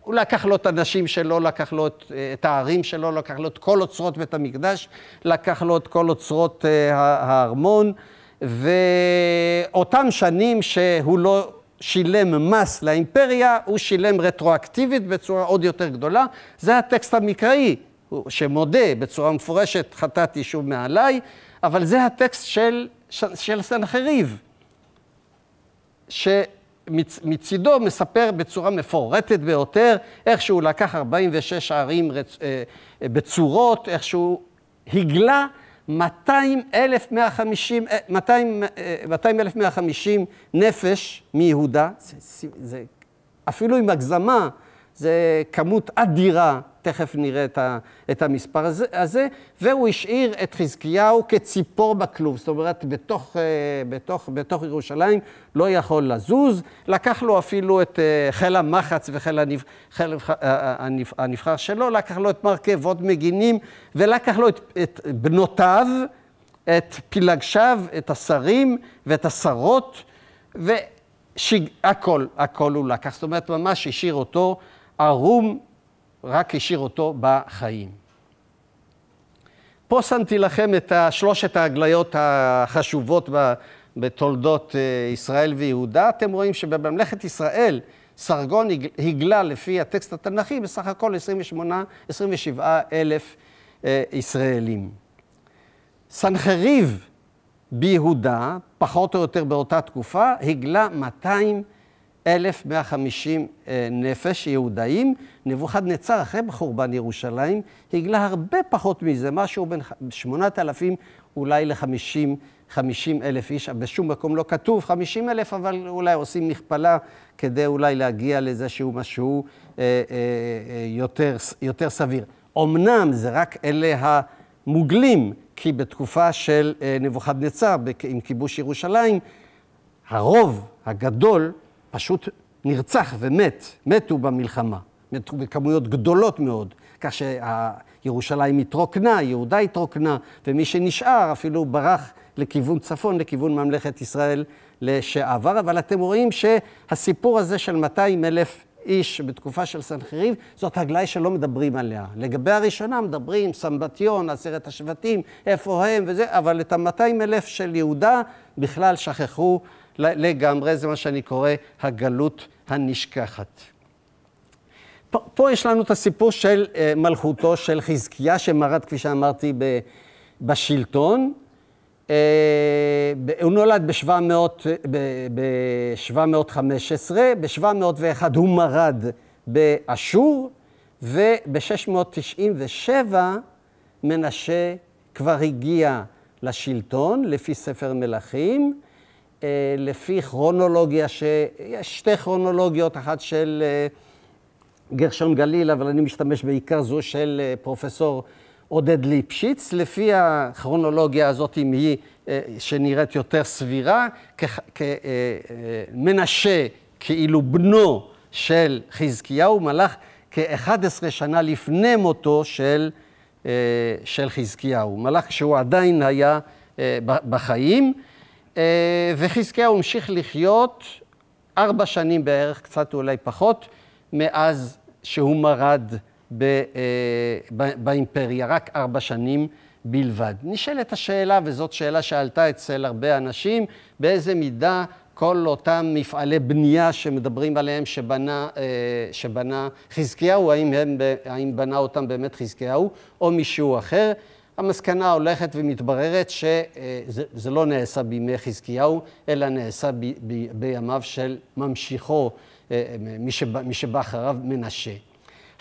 הוא לקח לו את הנשים שלו, לקח לו את, את הערים שלו, לקח לו את כל אוצרות בית המקדש, לקח לו את כל אוצרות uh, הארמון, ואותם שנים שהוא לא... שילם מס לאימפריה, הוא שילם רטרואקטיבית בצורה עוד יותר גדולה. זה הטקסט המקראי, שמודה בצורה מפורשת, חטאתי שוב מעליי, אבל זה הטקסט של, של סנחריב, שמצידו מספר בצורה מפורטת ביותר איך שהוא לקח 46 ערים רצ... אה, בצורות, איך שהוא הגלה 200,150 200, נפש מיהודה, זה, זה, אפילו עם הגזמה, זה כמות אדירה תכף נראה את, ה, את המספר הזה, הזה, והוא השאיר את חזקיהו כציפור בכלוב, זאת אומרת, בתוך, אה, בתוך, בתוך ירושלים לא יכול לזוז. לקח לו אפילו את אה, חיל המחץ וחיל הנבח, חיל הנבחר שלו, לקח לו את מרכבות מגינים, ולקח לו את, את בנותיו, את פילגשיו, את השרים ואת השרות, והכל, הכל הוא לקח. זאת אומרת, ממש השאיר אותו ערום רק השאיר אותו בחיים. פה שמתי לכם את שלושת ההגליות החשובות בתולדות אה, ישראל ויהודה. אתם רואים שבממלכת ישראל סרגון הגלה לפי הטקסט התנ"כי בסך הכל 28, 27 אלף אה, ישראלים. סנחריב ביהודה, פחות או יותר באותה תקופה, הגלה 200 1,150 אה, נפש יהודאים. נבוכדנצר, אחרי חורבן ירושלים, הגלה הרבה פחות מזה, משהו בין 8,000 אולי ל-50 אלף איש. בשום מקום לא כתוב 50 אלף, אבל אולי עושים מכפלה כדי אולי להגיע לאיזשהו משהו אה, אה, אה, יותר, יותר סביר. אמנם זה רק אלה המוגלים, כי בתקופה של אה, נבוכדנצר, עם כיבוש ירושלים, הרוב הגדול פשוט נרצח ומת, מתו במלחמה, מתו בכמויות גדולות מאוד, כך שירושלים התרוקנה, יהודה התרוקנה, ומי שנשאר אפילו ברח לכיוון צפון, לכיוון ממלכת ישראל לשעבר. אבל אתם רואים שהסיפור הזה של 200 אלף איש בתקופה של סנחריב, זאת הגלאי שלא מדברים עליה. לגבי הראשונה מדברים, סמבטיון, עשרת השבטים, איפה הם וזה, אבל את ה-200 אלף של יהודה בכלל שכחו לגמרי, זה מה שאני קורא הגלות הנשכחת. פה, יש לנו את הסיפור של אה, מלכותו של חזקיה, שמרד, כפי שאמרתי, בשלטון. אה, הוא נולד ב-715, ב-701 הוא מרד באשור, וב-697 מנשה כבר הגיע לשלטון, לפי ספר מלכים. אה, לפי כרונולוגיה, שיש שתי כרונולוגיות, אחת של אה, גרשון גליל, אבל אני משתמש בעיקר זו של אה, פרופסור עודד ליפשיץ, לפי הכרונולוגיה הזאת, אם היא, שנראית יותר סבירה, כמנשה, כאילו בנו של חזקיהו, מלך כ-11 שנה לפני מותו של, של חזקיהו, מלך שהוא עדיין היה בחיים, וחזקיהו המשיך לחיות ארבע שנים בערך, קצת אולי פחות, מאז שהוא מרד ב, אה, באימפריה, רק ארבע שנים בלבד. נשאלת השאלה, וזאת שאלה שעלתה אצל הרבה אנשים, באיזה מידה כל אותם מפעלי בנייה שמדברים עליהם שבנה, אה, שבנה חזקיהו, האם, הם, האם בנה אותם באמת חזקיהו או מישהו אחר. המסקנה הולכת ומתבררת שזה לא נעשה בימי חזקיהו, אלא נעשה ב, ב, בימיו של ממשיכו, אה, מי שבא אחריו, מנשה.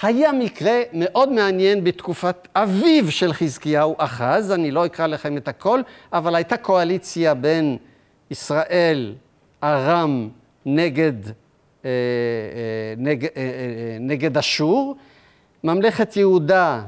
היה מקרה מאוד מעניין בתקופת אביו של חזקיהו, אחז, אני לא אקרא לכם את הכל, אבל הייתה קואליציה בין ישראל, ארם, נגד, אה, אה, נגד, נגד אשור. ממלכת יהודה,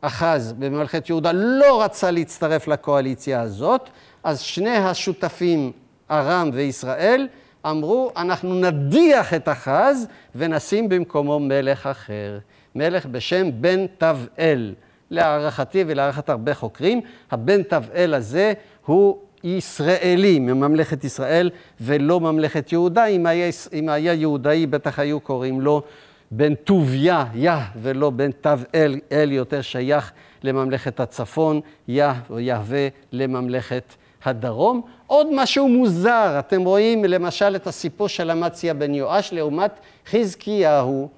אחז בממלכת יהודה, לא רצה להצטרף לקואליציה הזאת, אז שני השותפים, ארם וישראל, אמרו, אנחנו נדיח את אחז ונשים במקומו מלך אחר. מלך בשם בן תבאל. להערכתי ולהערכת הרבה חוקרים, הבן תבאל הזה הוא ישראלי מממלכת ישראל ולא ממלכת יהודה. אם היה, אם היה יהודאי, בטח היו קוראים לו בן טוביה, יה, ולא בן תבאל, אל יותר שייך לממלכת הצפון, יה או יהווה לממלכת הדרום. עוד משהו מוזר, אתם רואים למשל את הסיפור של אמציה בן יואש לעומת חזקיהו.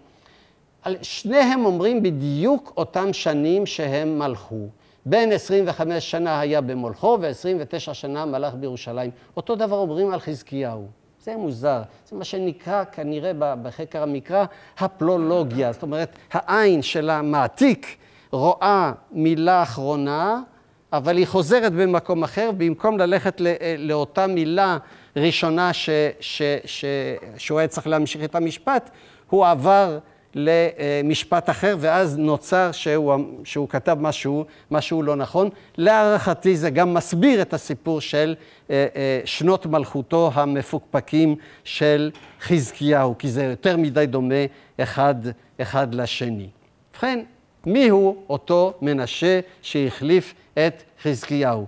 שניהם אומרים בדיוק אותם שנים שהם מלכו. בין 25 שנה היה במולכו ו-29 שנה מלך בירושלים. אותו דבר אומרים על חזקיהו. זה מוזר. זה מה שנקרא כנראה בחקר המקרא הפלולוגיה. זאת אומרת, העין של המעתיק רואה מילה אחרונה, אבל היא חוזרת במקום אחר, במקום ללכת לאותה מילה ראשונה ש, ש, ש, שהוא היה צריך להמשיך את המשפט, הוא עבר למשפט אחר, ואז נוצר שהוא, שהוא כתב משהו, משהו לא נכון. להערכתי זה גם מסביר את הסיפור של אה, אה, שנות מלכותו המפוקפקים של חזקיהו, כי זה יותר מדי דומה אחד, אחד לשני. ובכן, מיהו אותו מנשה שהחליף את חזקיהו?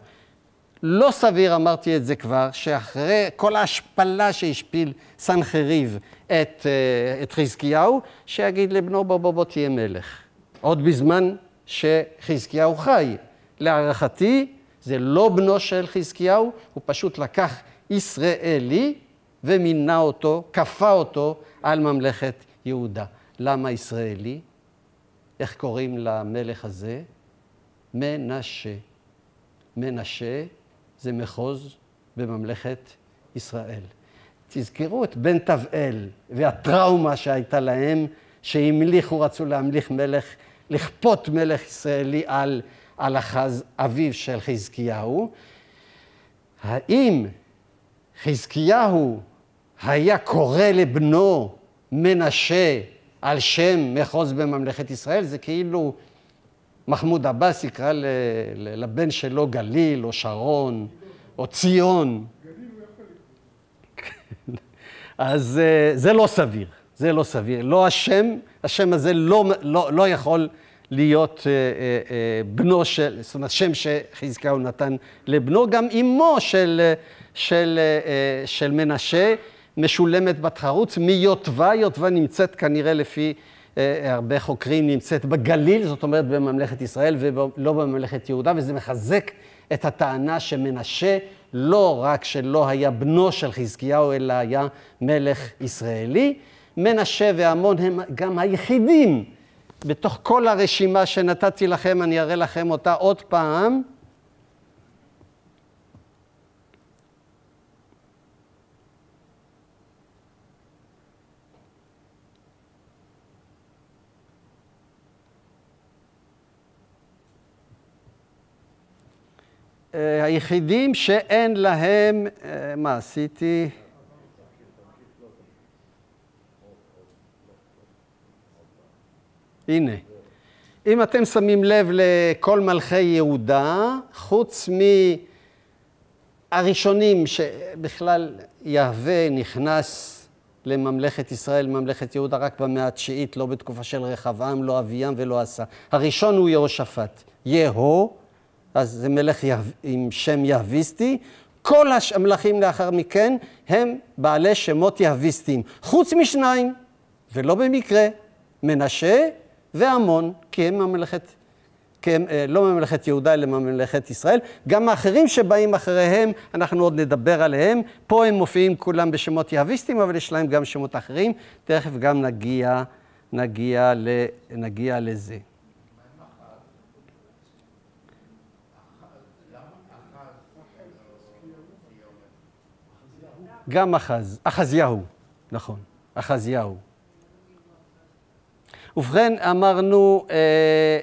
לא סביר, אמרתי את זה כבר, שאחרי כל ההשפלה שהשפיל סנחריב את, אה, את חזקיהו, שיגיד לבנו בוא בוא בוא תהיה מלך. עוד בזמן שחזקיהו חי. להערכתי, זה לא בנו של חזקיהו, הוא פשוט לקח ישראלי ומינה אותו, כפה אותו על ממלכת יהודה. למה ישראלי? איך קוראים למלך הזה? מנשה. מנשה זה מחוז בממלכת ישראל. תזכרו את בן תבאל והטראומה שהייתה להם, שהמליכו, רצו להמליך מלך, לכפות מלך ישראלי על, על החז, אביו של חזקיהו. האם חזקיהו היה קורא לבנו מנשה על שם מחוז בממלכת ישראל? זה כאילו מחמוד עבאס יקרא לבן שלו גליל, או שרון, או ציון. אז אה, זה לא סביר, זה לא סביר. לא השם, השם הזה לא, לא, לא יכול להיות אה, אה, בנו של, זאת אומרת, שם שחזקיהו נתן לבנו, גם אמו של, של, של מנשה משולמת בת חרוץ מיוטבה, יוטבה נמצאת כנראה לפי הרבה חוקרים, נמצאת בגליל, זאת אומרת בממלכת ישראל ולא בממלכת יהודה, וזה מחזק את הטענה שמנשה לא רק שלא היה בנו של חזקיהו, אלא היה מלך ישראלי. מנשה ועמון הם גם היחידים בתוך כל הרשימה שנתתי לכם, אני אראה לכם אותה עוד פעם. היחידים שאין להם, אה, מה עשיתי? הנה. אם אתם שמים לב לכל מלכי יהודה, חוץ מהראשונים שבכלל יהווה נכנס לממלכת ישראל, ממלכת יהודה, רק במאה התשיעית, לא בתקופה של רחבעם, לא אביעם ולא עשה. הראשון הוא יהושפט. יהו, אז זה מלך יה... עם שם יהביסטי. כל המלכים לאחר מכן הם בעלי שמות יהביסטיים, חוץ משניים, ולא במקרה, מנשה ועמון, כי הם ממלכת אה, לא ממלכת יהודה, אלא ממלכת ישראל. גם האחרים שבאים אחריהם, אנחנו עוד נדבר עליהם. פה הם מופיעים כולם בשמות יהביסטים, אבל יש להם גם שמות אחרים. תכף גם נגיע, נגיע, ל, נגיע לזה. גם אחז, אחזיהו, נכון, אחזיהו. ובכן, אמרנו, אה,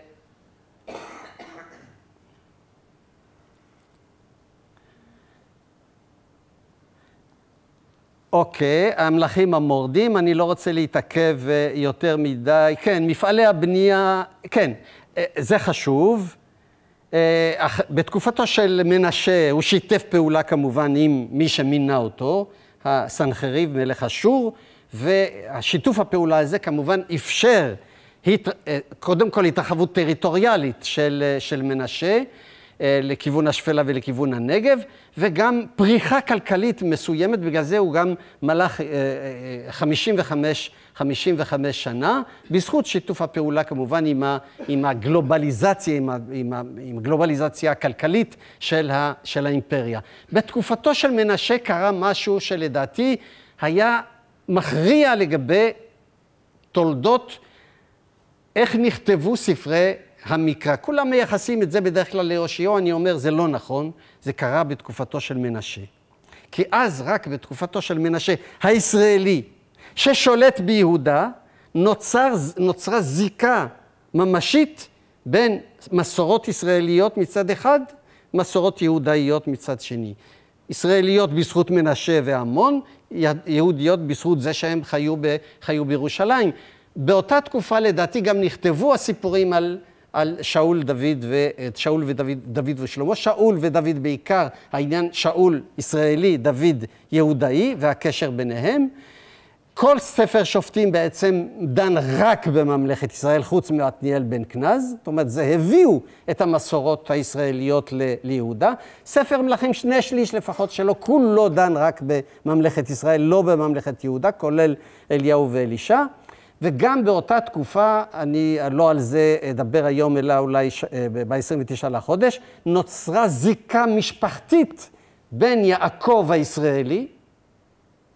אוקיי, המלכים המורדים, אני לא רוצה להתעכב אה, יותר מדי. כן, מפעלי הבנייה, כן, אה, זה חשוב. אה, בתקופתו של מנשה, הוא שיתף פעולה כמובן עם מי שמינה אותו, הסנחריב מלך אשור, והשיתוף הפעולה הזה כמובן אפשר קודם כל התרחבות טריטוריאלית של, של מנשה. אה, לכיוון השפלה ולכיוון הנגב, וגם פריחה כלכלית מסוימת, בגלל זה הוא גם מלך 55, אה, 55 אה, שנה, בזכות שיתוף הפעולה כמובן עם, ה, עם הגלובליזציה, עם, ה, עם, ה, עם הגלובליזציה הכלכלית של, ה, של האימפריה. בתקופתו של מנשה קרה משהו שלדעתי היה מכריע לגבי תולדות, איך נכתבו ספרי המקרא. כולם מייחסים את זה בדרך כלל ליאושיהו, אני אומר, זה לא נכון, זה קרה בתקופתו של מנשה. כי אז, רק בתקופתו של מנשה, הישראלי, ששולט ביהודה, נוצר, נוצרה זיקה ממשית בין מסורות ישראליות מצד אחד, מסורות יהודאיות מצד שני. ישראליות בזכות מנשה ועמון, יהודיות בזכות זה שהם חיו, ב, חיו בירושלים. באותה תקופה לדעתי גם נכתבו הסיפורים על על שאול דוד ואת שאול ודוד דוד ושלמה. שאול ודוד בעיקר, העניין שאול ישראלי, דוד יהודאי והקשר ביניהם. כל ספר שופטים בעצם דן רק בממלכת ישראל, חוץ מעתניאל בן כנז. זאת אומרת, זה הביאו את המסורות הישראליות ל- ליהודה. ספר מלכים, שני שליש לפחות שלו, כולו דן רק בממלכת ישראל, לא בממלכת יהודה, כולל אליהו ואלישע. וגם באותה תקופה, אני לא על זה אדבר היום, אלא אולי אה, ב-29 לחודש, נוצרה זיקה משפחתית בין יעקב הישראלי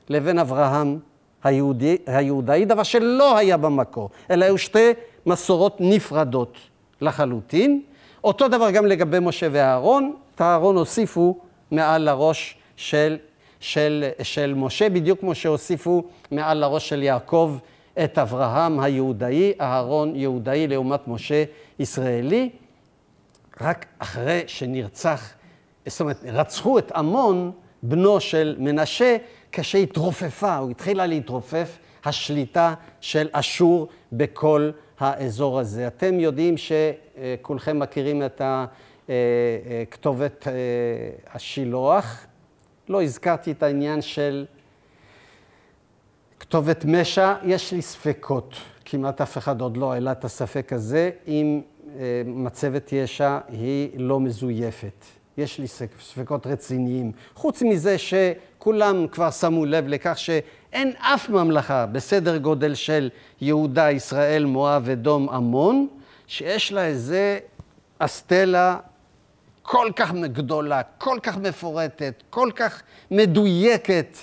לבין אברהם היהודי, היהודאי, דבר שלא היה במקור, אלא היו שתי מסורות נפרדות לחלוטין. אותו דבר גם לגבי משה ואהרון, את אהרון הוסיפו מעל הראש של, של, של משה, בדיוק כמו שהוסיפו מעל הראש של יעקב את אברהם היהודאי, אהרון יהודאי לעומת משה ישראלי, רק אחרי שנרצח, זאת אומרת, רצחו את עמון, בנו של מנשה, כשהתרופפה, הוא התחילה להתרופף, השליטה של אשור בכל האזור הזה. אתם יודעים שכולכם מכירים את הכתובת השילוח. לא הזכרתי את העניין של כתובת משע, יש לי ספקות. כמעט אף אחד עוד לא העלה את הספק הזה, אם אה, מצבת ישע היא לא מזויפת. יש לי ספקות רציניים. חוץ מזה שכולם כבר שמו לב לכך שאין אף ממלכה בסדר גודל של יהודה, ישראל, מואב, אדום, עמון, שיש לה איזה אסטלה כל כך גדולה, כל כך מפורטת, כל כך מדויקת.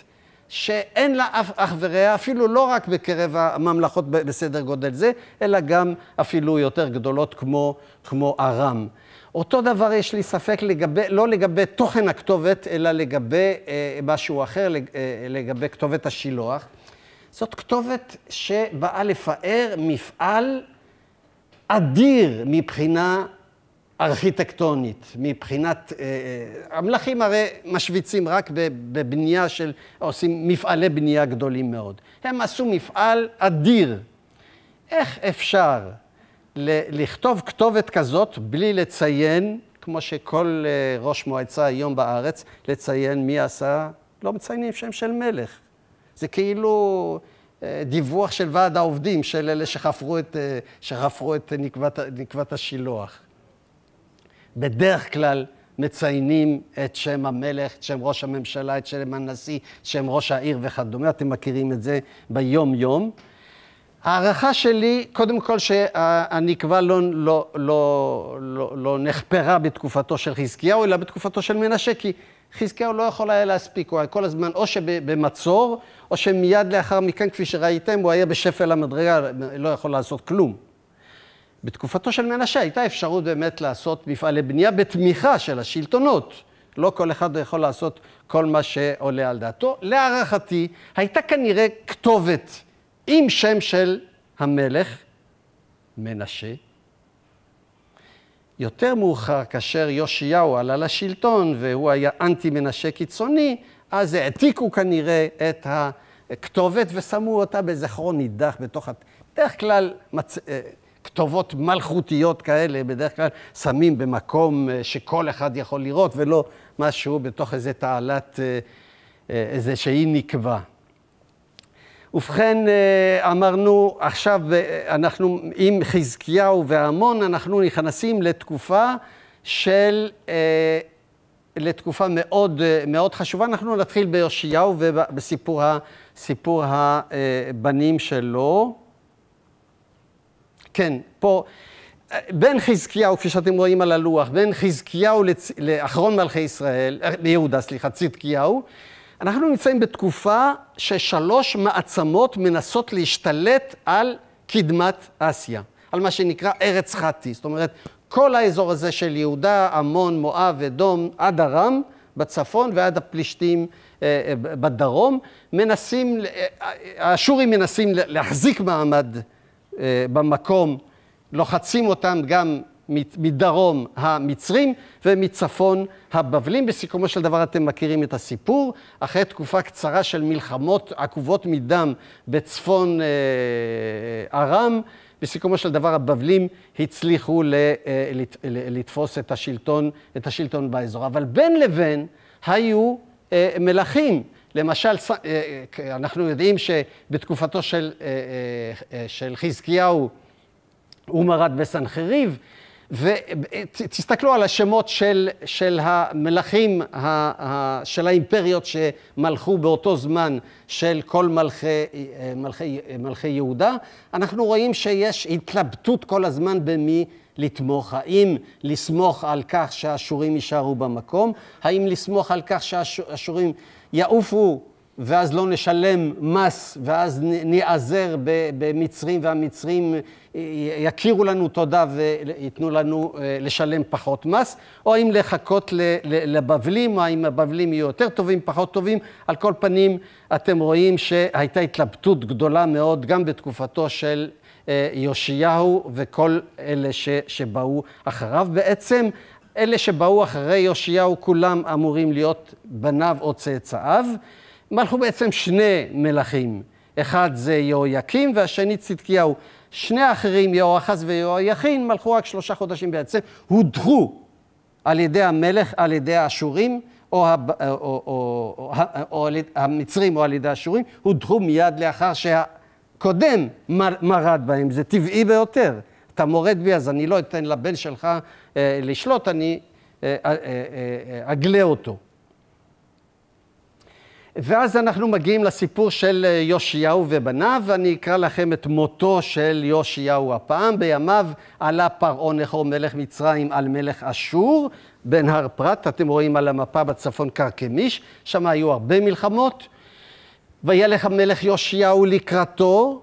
שאין לה אף אח ורע, אפילו לא רק בקרב הממלכות בסדר גודל זה, אלא גם אפילו יותר גדולות כמו, כמו ארם. אותו דבר יש לי ספק לגבי, לא לגבי תוכן הכתובת, אלא לגבי אה, משהו אחר, לג, אה, לגבי כתובת השילוח. זאת כתובת שבאה לפאר מפעל אדיר מבחינה ארכיטקטונית, מבחינת, אה, אה, המלכים הרי משוויצים רק בבנייה של, עושים מפעלי בנייה גדולים מאוד. הם עשו מפעל אדיר. איך אפשר לכתוב כתובת כזאת בלי לציין, כמו שכל ראש מועצה היום בארץ, לציין מי עשה, לא מציינים שם של מלך. זה כאילו דיווח של ועד העובדים, של אלה שחפרו את, שחפרו את נקבת, נקבת השילוח. בדרך כלל מציינים את שם המלך, את שם ראש הממשלה, את שם הנשיא, את שם ראש העיר וכדומה, אתם מכירים את זה ביום-יום. ההערכה שלי, קודם כל שהנקבה לא, לא, לא, לא, לא נחפרה בתקופתו של חזקיהו, אלא בתקופתו של מנשה, כי חזקיהו לא יכול היה להספיק, הוא היה כל הזמן או שבמצור, או שמיד לאחר מכן, כפי שראיתם, הוא היה בשפל המדרגה, לא יכול לעשות כלום. בתקופתו של מנשה הייתה אפשרות באמת לעשות מפעלי בנייה בתמיכה של השלטונות. לא כל אחד יכול לעשות כל מה שעולה על דעתו. להערכתי, הייתה כנראה כתובת עם שם של המלך, מנשה. יותר מאוחר, כאשר יאשיהו עלה לשלטון והוא היה אנטי מנשה קיצוני, אז העתיקו כנראה את הכתובת ושמו אותה בזכרון נידח בתוך... בדרך כלל מצ... אה, כתובות מלכותיות כאלה, בדרך כלל שמים במקום אה, שכל אחד יכול לראות, ולא משהו בתוך איזה תעלת, אה, איזה שהיא נקבע. ובכן, אמרנו, עכשיו אנחנו עם חזקיהו והמון, אנחנו נכנסים לתקופה של, לתקופה מאוד, מאוד חשובה. אנחנו נתחיל ביאשיהו ובסיפור הבנים שלו. כן, פה, בין חזקיהו, כפי שאתם רואים על הלוח, בין חזקיהו. לאחרון מלכי ישראל, ליהודה, סליחה, צדקיהו, אנחנו נמצאים בתקופה ששלוש מעצמות מנסות להשתלט על קדמת אסיה, על מה שנקרא ארץ חטי. זאת אומרת, כל האזור הזה של יהודה, עמון, מואב, אדום, עד ארם בצפון ועד הפלישתים אה, אה, בדרום, מנסים, אה, האשורים מנסים להחזיק מעמד במקום, לוחצים אותם גם מדרום המצרים ומצפון הבבלים. בסיכומו של דבר אתם מכירים את הסיפור. אחרי תקופה קצרה של מלחמות עקובות מדם בצפון אה, ארם, בסיכומו של דבר הבבלים הצליחו אה, לתפוס את השלטון, את השלטון באזור. אבל בין לבין היו מלכים. למשל, אה, אה, אנחנו יודעים שבתקופתו של, אה, של חזקיהו הוא מרד בסנחריב, ותסתכלו על השמות של, של המלכים, של האימפריות שמלכו באותו זמן של כל מלכי, מלכי, מלכי יהודה, אנחנו רואים שיש התלבטות כל הזמן במי לתמוך, האם לסמוך על כך שהאשורים יישארו במקום, האם לסמוך על כך שהאשורים יעופו ואז לא נשלם מס, ואז ניעזר במצרים, והמצרים יכירו לנו תודה וייתנו לנו אה, לשלם פחות מס, או האם לחכות לבבלים, או האם הבבלים יהיו יותר טובים, פחות טובים. על כל פנים, אתם רואים שהייתה התלבטות גדולה מאוד גם בתקופתו של אה, יאשיהו וכל אלה ש, שבאו אחריו. בעצם אלה שבאו אחרי יאשיהו כולם אמורים להיות בניו או צאצאיו. מלכו בעצם שני מלכים, אחד זה יהויקים והשני צדקיהו. שני האחרים, יהואחז ויהויכין, מלכו רק שלושה חודשים בעצם, הודחו על ידי המלך, על ידי האשורים, או, או, או, או, או, או המצרים או על ידי האשורים, הודחו מיד לאחר שהקודם מרד בהם. זה טבעי ביותר. אתה מורד בי, אז אני לא אתן לבן שלך אה, לשלוט, אני אה, אה, אגלה אותו. ואז אנחנו מגיעים לסיפור של יאשיהו ובניו, ואני אקרא לכם את מותו של יאשיהו הפעם. בימיו עלה פרעה נחור מלך מצרים על מלך אשור, בן הר פרת, אתם רואים על המפה בצפון קרקמיש, שם היו הרבה מלחמות. וילך המלך יאשיהו לקראתו,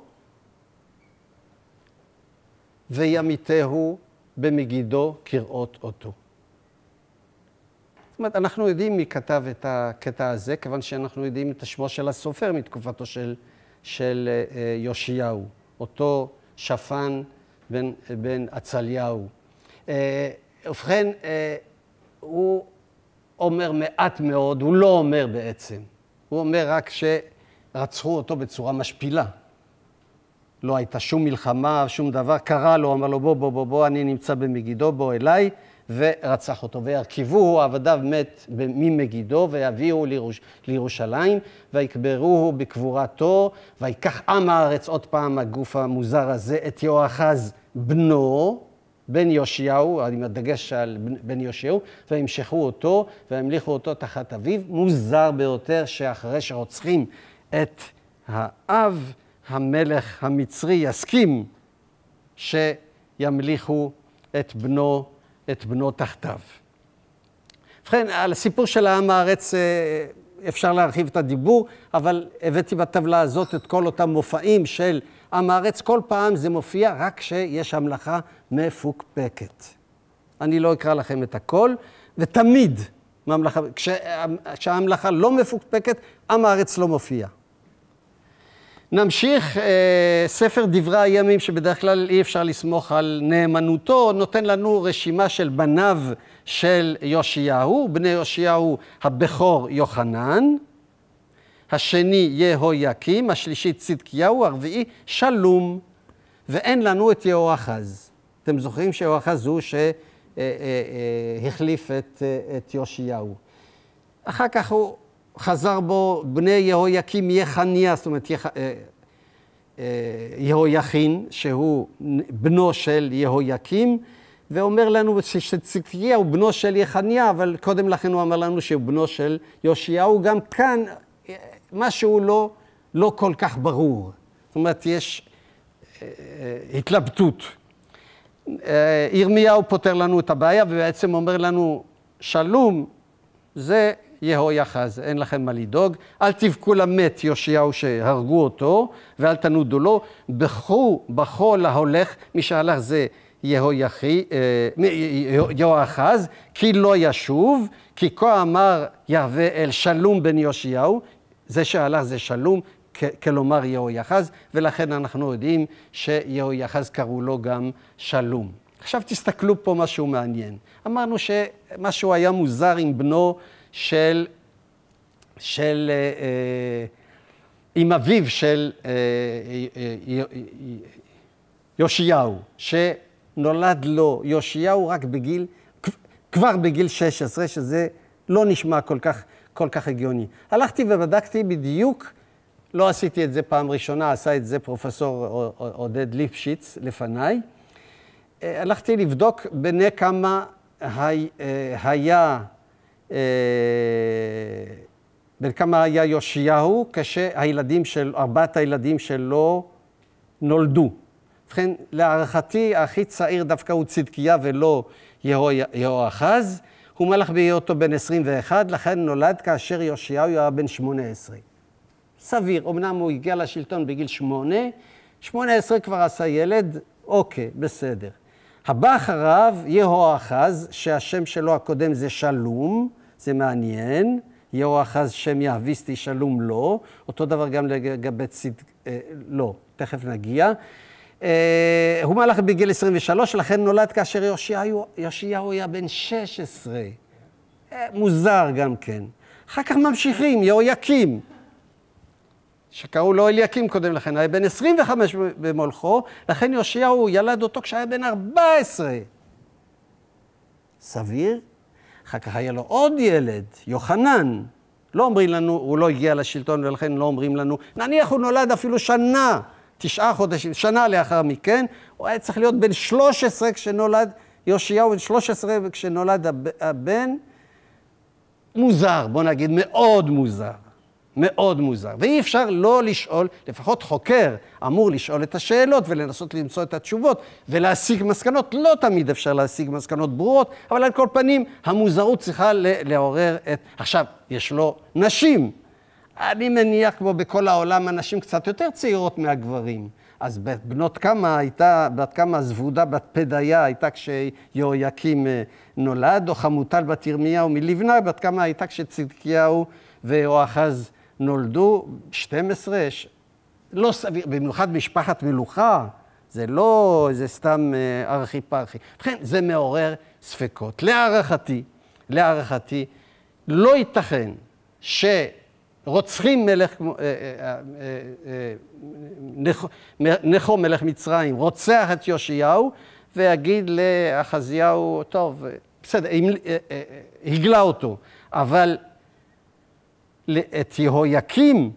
וימיתהו במגידו כראות אותו. אומרת, אנחנו יודעים מי כתב את הקטע הזה, כיוון שאנחנו יודעים את השמו של הסופר מתקופתו של, של אה, יאשיהו, אותו שפן בן, בן עצליהו. אה, ובכן, אה, הוא אומר מעט מאוד, הוא לא אומר בעצם. הוא אומר רק שרצחו אותו בצורה משפילה. לא הייתה שום מלחמה, שום דבר, קרא לו, אמר לו, בוא, בוא, בוא, בוא, אני נמצא במגידו, בוא אליי, ורצח אותו. וירכיבוהו עבדיו מת ממגידו, ויביאו לירוש, לירושלים, ויקברוהו בקבורתו, ויקח עם הארץ, עוד פעם הגוף המוזר הזה, את יהואחז בנו, בן יאשיהו, עם הדגש על בן יאשיהו, וימשכו אותו, והמליכו אותו תחת אביו. מוזר ביותר שאחרי שרוצחים את האב, המלך המצרי יסכים שימליכו את בנו, את בנו תחתיו. ובכן, על הסיפור של העם הארץ אה, אפשר להרחיב את הדיבור, אבל הבאתי בטבלה הזאת את כל אותם מופעים של עם הארץ. כל פעם זה מופיע רק כשיש המלאכה מפוקפקת. אני לא אקרא לכם את הכל, ותמיד, כשהמלאכה לא מפוקפקת, עם הארץ לא מופיע. נמשיך, אה, ספר דברי הימים, שבדרך כלל אי אפשר לסמוך על נאמנותו, נותן לנו רשימה של בניו של יאשיהו, בני יאשיהו הבכור יוחנן, השני יהויקים, השלישי צדקיהו, הרביעי שלום, ואין לנו את יהואחז. אתם זוכרים שיהואחז הוא שהחליף את, את יאשיהו. אחר כך הוא חזר בו בני יהויקים יחניה, זאת אומרת יח... אה, אה, יהויכין, שהוא בנו של יהויקים, ואומר לנו שצדקיה הוא בנו של יחניה, אבל קודם לכן הוא אמר לנו שהוא בנו של יאשיהו. גם כאן אה, משהו לא, לא כל כך ברור. זאת אומרת, יש התלבטות. ירמיהו פותר לנו את הבעיה ובעצם אומר לנו, שלום זה יהויחז, אין לכם מה לדאוג. אל תבכו למת יאשיהו שהרגו אותו, ואל תנודו לו. בכו, בכו להולך, מי שהלך זה יהויחי, אה, יהואחז, כי לא ישוב, כי כה אמר יהווה אל שלום בן יאשיהו, זה שהלך זה שלום, כלומר יהויחז, ולכן אנחנו יודעים שיהויחז קראו לו גם שלום. עכשיו תסתכלו פה משהו מעניין. אמרנו שמשהו היה מוזר עם בנו של, של אה, אה, עם אביו של אה, יאשיהו, שנולד לו יאשיהו רק בגיל, כבר בגיל 16, שזה לא נשמע כל כך, כל כך הגיוני. הלכתי ובדקתי בדיוק, לא עשיתי את זה פעם ראשונה, עשה את זה פרופסור עודד ליפשיץ לפניי. הלכתי לבדוק בני כמה היה בן כמה היה יאשיהו כשהילדים של, ארבעת הילדים שלו נולדו. ובכן, להערכתי, הכי צעיר דווקא הוא צדקיה ולא יהואחז. הוא מלך בהיותו בן 21, לכן נולד כאשר יאשיהו היה בן 18. סביר, אמנם הוא הגיע לשלטון בגיל 8, 18 כבר עשה ילד, אוקיי, בסדר. הבא אחריו, יהואחז, שהשם שלו הקודם זה שלום, זה מעניין. יהואחז שם יהביסטי שלום לא, אותו דבר גם לגבי צד... אה, לא, תכף נגיע. אה, הוא מלך בגיל 23, לכן נולד כאשר יאשיהו, יאשיהו היה בן 16. אה, מוזר גם כן. אחר כך ממשיכים, יהויקים, שקראו לו אליקים קודם לכן, היה בן 25 במולכו, לכן יאשיהו ילד אותו כשהיה בן 14. סביר? אחר כך היה לו עוד ילד, יוחנן. לא אומרים לנו, הוא לא הגיע לשלטון ולכן לא אומרים לנו, נניח הוא נולד אפילו שנה, תשעה חודשים, שנה לאחר מכן, הוא היה צריך להיות בן 13 כשנולד, יאשיהו בן 13 כשנולד הבן. מוזר, בוא נגיד, מאוד מוזר. מאוד מוזר. ואי אפשר לא לשאול, לפחות חוקר אמור לשאול את השאלות ולנסות למצוא את התשובות ולהסיק מסקנות. לא תמיד אפשר להשיג מסקנות ברורות, אבל על כל פנים, המוזרות צריכה לעורר את... עכשיו, יש לו נשים. אני מניח, כמו בכל העולם, הנשים קצת יותר צעירות מהגברים. אז בנות כמה הייתה, בת כמה זבודה בת פדיה הייתה כשיהויקים אה, נולד, או חמוטל בת ירמיהו מלבנה, בת כמה הייתה כשצדקיהו ויהואחז נולדו 12, לא סביר, במיוחד משפחת מלוכה, זה לא איזה סתם אה, ארכי פרחי. ובכן, זה מעורר ספקות. להערכתי, להערכתי, לא ייתכן רוצחים מלך, נכו מלך מצרים, רוצח את יאשיהו, ויגיד לאחזיהו, טוב, בסדר, הגלה אותו, אבל את יהויקים,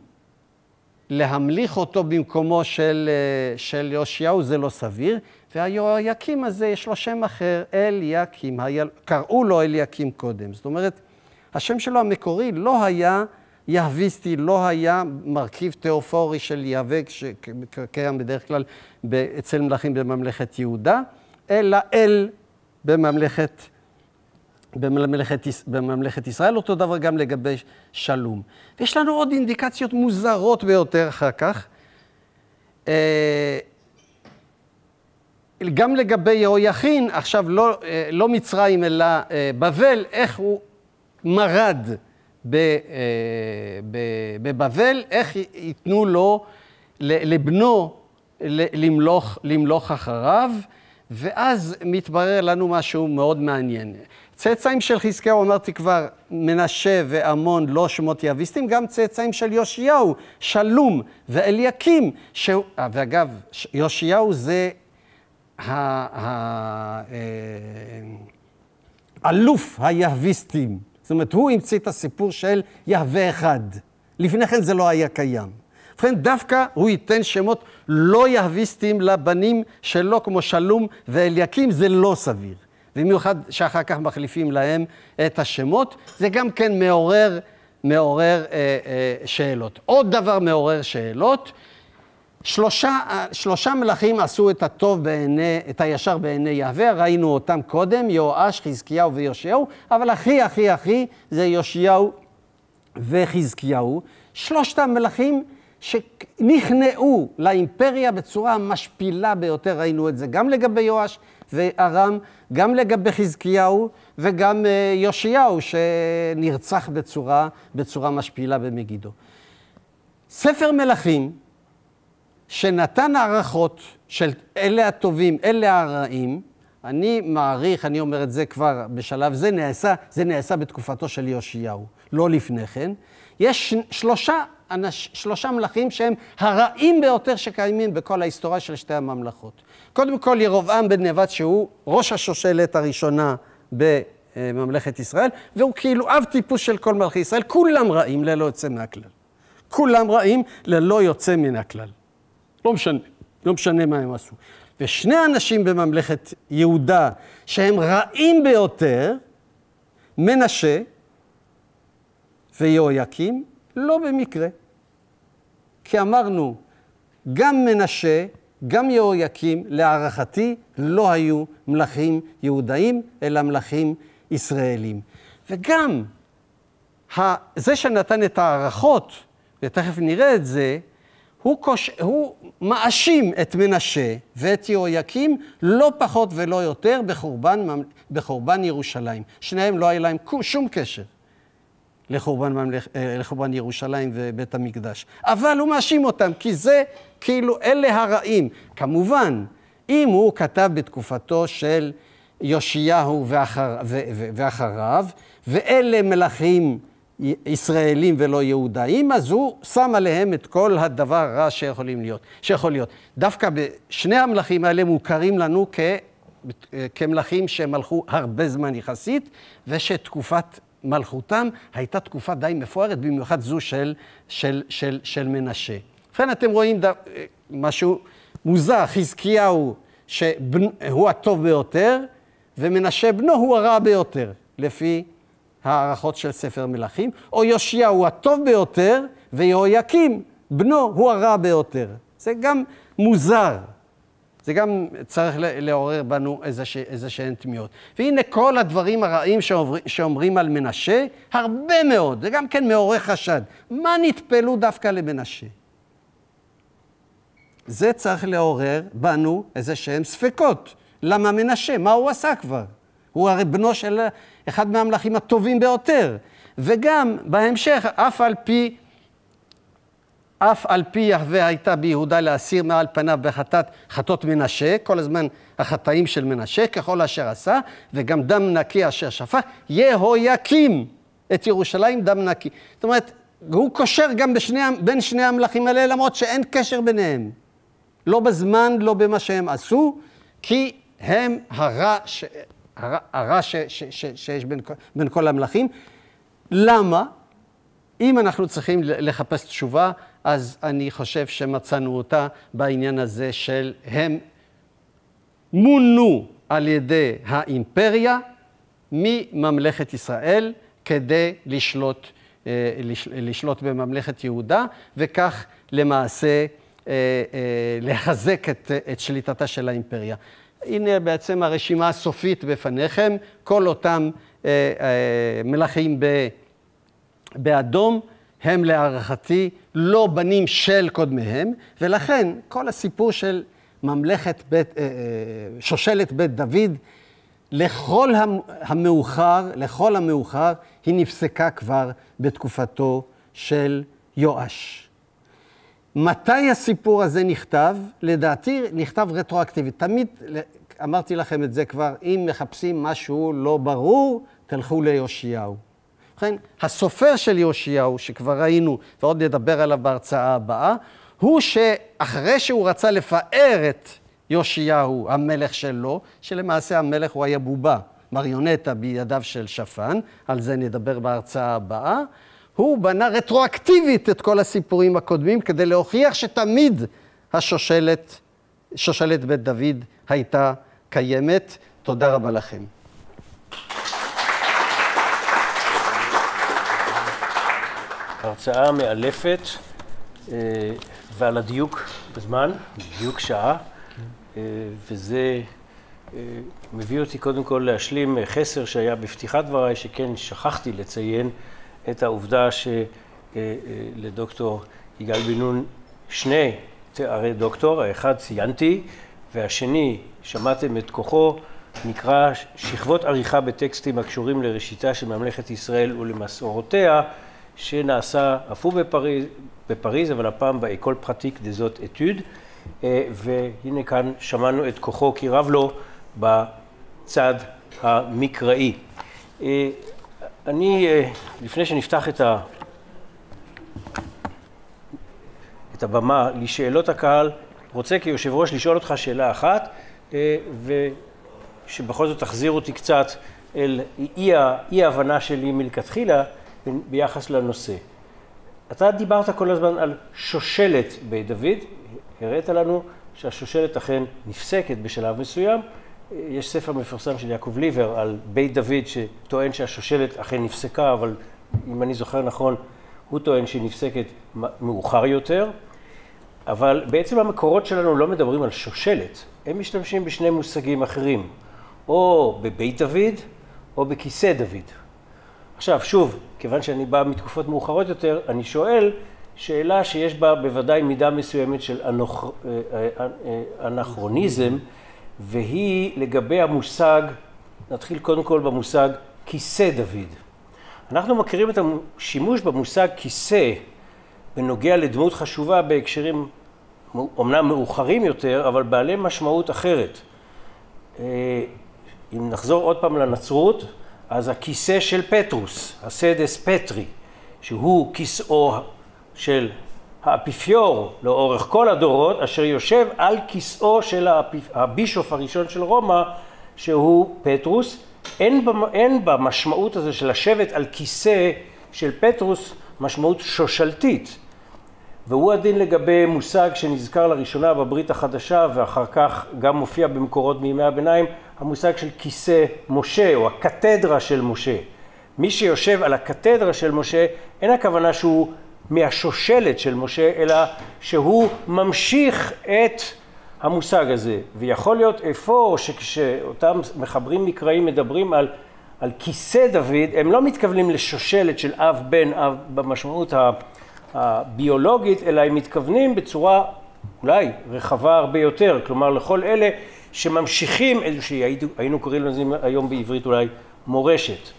להמליך אותו במקומו של, של יאשיהו זה לא סביר, והיהויקים הזה יש לו שם אחר, אליקים, קראו לו אליקים קודם. זאת אומרת, השם שלו המקורי לא היה יהביסטי, לא היה מרכיב תיאופורי של יהווה, שקיים בדרך כלל אצל מלכים בממלכת יהודה, אלא אל בממלכת, בממלכת, בממלכת ישראל, אותו דבר גם לגבי שלום. ויש לנו עוד אינדיקציות מוזרות ביותר אחר כך. אה, גם לגבי יהויכין, עכשיו לא, אה, לא מצרים אלא אה, בבל, איך הוא מרד בבבל, איך ייתנו לו, לבנו, למלוך, למלוך אחריו, ואז מתברר לנו משהו מאוד מעניין. צאצאים של חזקיהו, אמרתי כבר, מנשה ועמון, לא שמות יאביסטים, גם צאצאים של יאשיהו, שלום ואליקים, אה, ואגב, יאשיהו זה האלוף אה, היהביסטים. זאת אומרת, הוא המציא את הסיפור של יהווה אחד. לפני כן זה לא היה קיים. ובכן, דווקא הוא ייתן שמות לא יהביסטיים לבנים שלו, כמו שלום ואליקים, זה לא סביר. במיוחד שאחר כך מחליפים להם את השמות, זה גם כן מעורר, מעורר אה, אה, שאלות. עוד דבר מעורר שאלות, שלושה, שלושה מלכים עשו את הטוב בעיני, את הישר בעיני יהווה, ראינו אותם קודם, יואש, חזקיהו ויושיהו, אבל הכי הכי הכי זה יאשיהו וחזקיהו. שלושת המלכים שנכנעו לאימפריה בצורה המשפילה ביותר, ראינו את זה גם לגבי יואש וארם, גם לגבי חזקיהו וגם אה, יאשיהו שנרצח בצורה, בצורה משפילה במגידו. ספר מלכים, שנתן הערכות של אלה הטובים, אלה הרעים, אני מעריך, אני אומר את זה כבר בשלב זה, נעשה, זה נעשה בתקופתו של יאשיהו, לא לפני כן. יש שלושה, אנש, שלושה מלכים שהם הרעים ביותר שקיימים בכל ההיסטוריה של שתי הממלכות. קודם כל ירבעם בן נבט, שהוא ראש השושלת הראשונה בממלכת ישראל, והוא כאילו אב טיפוס של כל מלכי ישראל, כולם רעים ללא יוצא מהכלל. כולם רעים ללא יוצא מן הכלל. לא משנה, לא משנה מה הם עשו. ושני אנשים בממלכת יהודה שהם רעים ביותר, מנשה ויהויקים, לא במקרה. כי אמרנו, גם מנשה, גם יהויקים, להערכתי, לא היו מלכים יהודאים, אלא מלכים ישראלים. וגם זה שנתן את ההערכות, ותכף נראה את זה, הוא, קוש... הוא מאשים את מנשה ואת יהויקים לא פחות ולא יותר בחורבן, בחורבן ירושלים. שניהם לא היה להם שום קשר לחורבן, ממלכ... אה, לחורבן ירושלים ובית המקדש. אבל הוא מאשים אותם, כי זה כאילו אלה הרעים. כמובן, אם הוא כתב בתקופתו של יאשיהו ואחר... ו... ואחריו, ואלה מלכים ישראלים ולא יהודאים, אז הוא שם עליהם את כל הדבר הרע שיכולים להיות, שיכול להיות. דווקא בשני המלכים האלה מוכרים לנו כ, כמלכים שמלכו הרבה זמן יחסית, ושתקופת מלכותם הייתה תקופה די מפוארת, במיוחד זו של, של, של, של מנשה. ובכן, אתם רואים ד... משהו מוזר, חזקיהו, שהוא הטוב ביותר, ומנשה בנו הוא הרע ביותר, לפי הערכות של ספר מלכים, או יושיע הוא הטוב ביותר, ויהויקים, בנו, הוא הרע ביותר. זה גם מוזר. זה גם צריך לעורר בנו איזה שהן תמיהות. והנה כל הדברים הרעים שאומר, שאומרים על מנשה, הרבה מאוד, זה גם כן מעורר חשד. מה נטפלו דווקא למנשה? זה צריך לעורר בנו איזה שהם ספקות. למה מנשה? מה הוא עשה כבר? הוא הרי בנו של אחד מהמלכים הטובים ביותר. וגם בהמשך, אף על פי, אף על פי יהווה הייתה ביהודה להסיר מעל פניו בחטאת חטאות מנשה, כל הזמן החטאים של מנשה, ככל אשר עשה, וגם דם נקי אשר שפך, יהויקים את ירושלים דם נקי. זאת אומרת, הוא קושר גם בשני, בין שני המלכים האלה, למרות שאין קשר ביניהם. לא בזמן, לא במה שהם עשו, כי הם הרע, ש, הרע, הרע ש, ש, ש, שיש בין, בין כל המלכים. למה? אם אנחנו צריכים לחפש תשובה, אז אני חושב שמצאנו אותה בעניין הזה של הם מונו על ידי האימפריה מממלכת ישראל כדי לשלוט, אה, לשלוט בממלכת יהודה, וכך למעשה אה, אה, לחזק את, את שליטתה של האימפריה. הנה בעצם הרשימה הסופית בפניכם, כל אותם מלכים באדום הם להערכתי לא בנים של קודמיהם, ולכן כל הסיפור של ממלכת בית, שושלת בית דוד לכל המאוחר, לכל המאוחר, היא נפסקה כבר בתקופתו של יואש. מתי הסיפור הזה נכתב? לדעתי נכתב רטרואקטיבית. תמיד, אמרתי לכם את זה כבר, אם מחפשים משהו לא ברור, תלכו ליאשיהו. ובכן, הסופר של יאשיהו, שכבר ראינו, ועוד נדבר עליו בהרצאה הבאה, הוא שאחרי שהוא רצה לפאר את יאשיהו, המלך שלו, שלמעשה המלך הוא היה בובה, מריונטה בידיו של שפן, על זה נדבר בהרצאה הבאה. הוא בנה רטרואקטיבית את כל הסיפורים הקודמים כדי להוכיח שתמיד השושלת, שושלת בית דוד הייתה קיימת. תודה רבה לכם. הרצאה מאלפת אה, ועל הדיוק בזמן, דיוק שעה. אה, וזה אה, מביא אותי קודם כל להשלים חסר שהיה בפתיחת דבריי, שכן שכחתי לציין את העובדה שלדוקטור יגאל בן נון שני תארי דוקטור, האחד ציינתי, והשני, שמעתם את כוחו, נקרא שכבות עריכה בטקסטים הקשורים לראשיתה של ממלכת ישראל ולמסורותיה, שנעשה אף הוא בפריז, בפריז אבל הפעם באקול פרטיק דזאת אתוד. אה, והנה כאן שמענו את כוחו כי רב לו בצד המקראי. אה, אני, אה, לפני שנפתח את, ה... את הבמה לשאלות הקהל, רוצה כיושב ראש לשאול אותך שאלה אחת, ושבכל זאת תחזיר אותי קצת אל אי ההבנה שלי מלכתחילה ביחס לנושא. אתה דיברת כל הזמן על שושלת בית דוד, הראית לנו שהשושלת אכן נפסקת בשלב מסוים. יש ספר מפורסם של יעקב ליבר על בית דוד שטוען שהשושלת אכן נפסקה, אבל אם אני זוכר נכון, הוא טוען שהיא נפסקת מאוחר יותר. אבל בעצם המקורות שלנו לא מדברים על שושלת, הם משתמשים בשני מושגים אחרים, או בבית דוד או בכיסא דוד. עכשיו, שוב, כיוון שאני בא מתקופות מאוחרות יותר, אני שואל, שאלה שיש בה בוודאי מידה מסוימת של. אה, אה, אה, אנכרוניזם, והיא לגבי המושג, נתחיל קודם כל במושג כיסא דוד. אנחנו מכירים את השימוש במושג כיסא בנוגע לדמות חשובה בהקשרים אומנם מאוחרים יותר, אבל בעלי משמעות אחרת. אם נחזור עוד פעם לנצרות, אז הכיסא של פטרוס, הסדס פטרי, שהוא כיסאו של האפיפיור לאורך כל הדורות, אשר יושב על כיסאו של הבישוף הראשון של רומא, שהוא פטרוס. אין, אין במשמעות הזו של לשבת על כיסא של פטרוס משמעות שושלתית. והוא הדין לגבי מושג שנזכר לראשונה בברית החדשה ואחר כך גם מופיע במקורות מימי הביניים, המושג של כיסא משה או הקתדרה של משה. מי שיושב על הקתדרה של משה, אין הכוונה שהוא מהשושלת של משה, אלא שהוא ממשיך את המושג הזה. ויכול להיות אפוא שכשאותם מחברים מקראיים מדברים על, על כיסא דוד, הם לא מתכוונים לשושלת של אב בן אב במשמעות הביולוגית, אלא הם מתכוונים בצורה אולי רחבה הרבה יותר, כלומר לכל אלה שממשיכים איזושהי, היינו קוראים לזה היום בעברית אולי מורשת.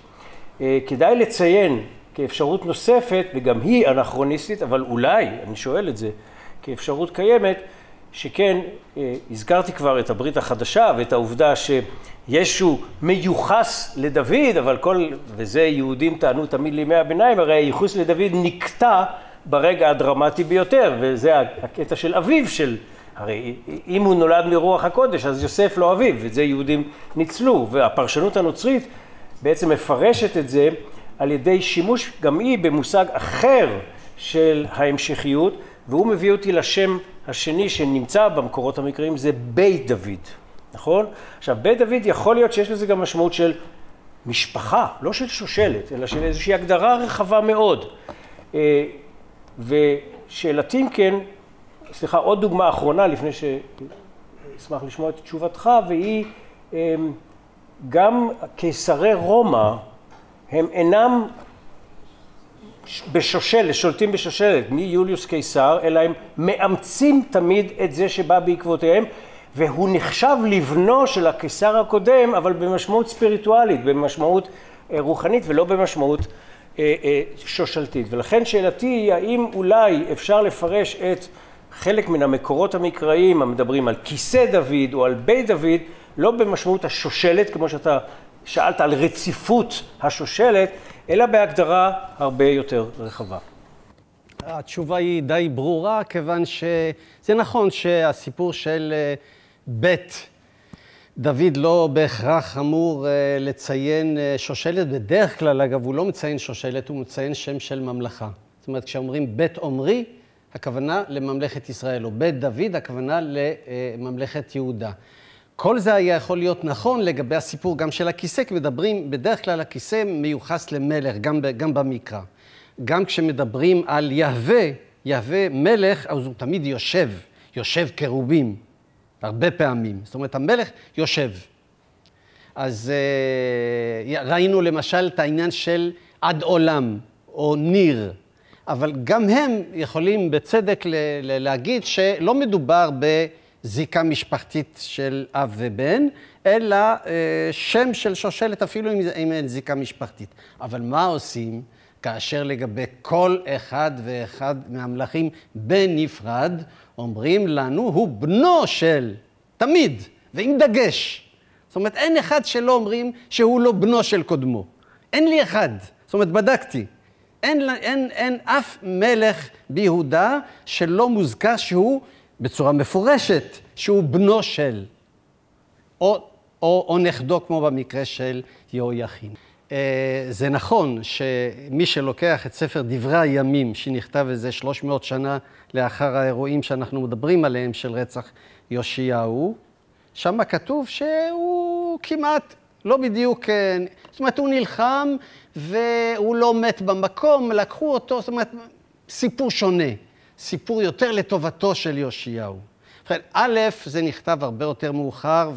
אה, כדאי לציין כאפשרות נוספת, וגם היא אנכרוניסטית, אבל אולי, אני שואל את זה, כאפשרות קיימת, שכן, אה, הזכרתי כבר את הברית החדשה ואת העובדה שישו מיוחס לדוד, אבל כל, וזה יהודים טענו תמיד לימי הביניים, הרי הייחוס לדוד נקטע ברגע הדרמטי ביותר, וזה הקטע של אביו של, הרי אם הוא נולד מרוח הקודש, אז יוסף לא אביו, ואת זה יהודים ניצלו, והפרשנות הנוצרית בעצם מפרשת את זה על ידי שימוש גם היא במושג אחר של ההמשכיות, והוא מביא אותי לשם השני שנמצא במקורות המקראיים, זה בית דוד, נכון? עכשיו, בית דוד יכול להיות שיש לזה גם משמעות של משפחה, לא של שושלת, אלא של איזושהי הגדרה רחבה מאוד. ושאלתי אם כן, סליחה, עוד דוגמה אחרונה לפני שאשמח לשמוע את תשובתך, והיא אה, גם קיסרי רומא הם אינם בשושלת, שולטים בשושלת, מיוליוס קיסר, אלא הם מאמצים תמיד את זה שבא בעקבותיהם, והוא נחשב לבנו של הקיסר הקודם, אבל במשמעות ספיריטואלית, במשמעות אה, רוחנית ולא במשמעות שושלתית. ולכן שאלתי היא, האם אולי אפשר לפרש את חלק מן המקורות המקראיים המדברים על כיסא דוד או על בית דוד, לא במשמעות השושלת, כמו שאתה שאלת על רציפות השושלת, אלא בהגדרה הרבה יותר רחבה. התשובה היא די ברורה, כיוון שזה נכון שהסיפור של אה, בית דוד לא בהכרח אמור אה, לציין אה, שושלת. בדרך כלל, אגב, הוא לא מציין שושלת, הוא מציין שם של ממלכה. זאת אומרת, כשאומרים בית עומרי, הכוונה לממלכת ישראל, או בית דוד, הכוונה לממלכת יהודה. כל זה היה יכול להיות נכון לגבי הסיפור גם של הכיסא, כי מדברים, בדרך כלל הכיסא מיוחס למלך, גם, גם במקרא. גם כשמדברים על יהווה, יהווה מלך, אז הוא תמיד יושב, יושב קרובים, הרבה פעמים. זאת אומרת, המלך יושב. אז uh, ראינו למשל את העניין של עד עולם, או ניר, אבל גם הם יכולים בצדק להגיד שלא מדובר ב... זיקה משפחתית של אב ובן, אלא אה, שם של שושלת אפילו אם אין זיקה משפחתית. אבל מה עושים כאשר לגבי כל אחד ואחד מהמלכים בנפרד, אומרים לנו, הוא בנו של, תמיד, ועם דגש. זאת אומרת, אין אחד שלא אומרים שהוא לא בנו של קודמו. אין לי אחד. זאת אומרת, בדקתי. אין, אין, אין אף מלך ביהודה שלא מוזכר שהוא בצורה מפורשת שהוא בנו של, או, או, או נכדו, כמו במקרה של יהויכין. אה, זה נכון שמי שלוקח את ספר דברי הימים, שנכתב איזה 300 שנה לאחר האירועים שאנחנו מדברים עליהם, של רצח יאשיהו, שם כתוב שהוא כמעט לא בדיוק, אה, זאת אומרת, הוא נלחם והוא לא מת במקום, לקחו אותו, זאת אומרת, סיפור שונה. סיפור יותר לטובתו של יאשיהו. ובכן, א', זה נכתב הרבה יותר מאוחר,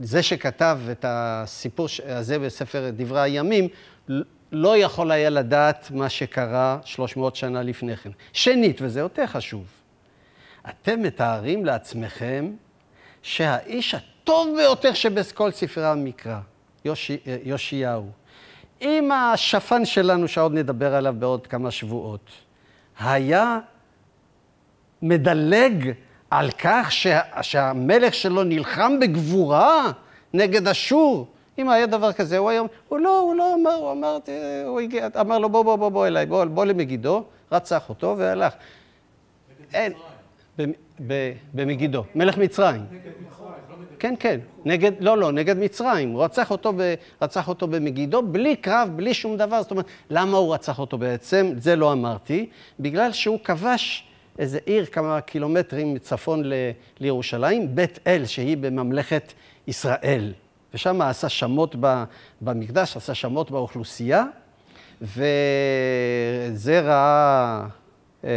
וזה שכתב את הסיפור הזה בספר דברי הימים, לא יכול היה לדעת מה שקרה 300 שנה לפני כן. שנית, וזה יותר חשוב, אתם מתארים לעצמכם שהאיש הטוב ביותר שבכל ספרי המקרא, יושי, יאשיהו, עם השפן שלנו, שעוד נדבר עליו בעוד כמה שבועות, היה מדלג על כך שה, שהמלך שלו נלחם בגבורה נגד אשור. אם היה דבר כזה, הוא היה, הוא לא, הוא לא אמר, הוא אמר, הוא הגיע, אמר לו, בוא, בוא, בוא, בוא אליי, בוא, בוא למגידו, רצח אותו והלך. אין, במגידו, מלך מצרים. כן, כן, נגד, לא, לא, נגד מצרים. הוא רצח אותו, ב, רצח אותו במגידו, בלי קרב, בלי שום דבר. זאת אומרת, למה הוא רצח אותו בעצם? זה לא אמרתי. בגלל שהוא כבש איזה עיר כמה קילומטרים מצפון ל, לירושלים, בית אל, שהיא בממלכת ישראל. ושם עשה שמות במקדש, עשה שמות באוכלוסייה, וזה ראה אה,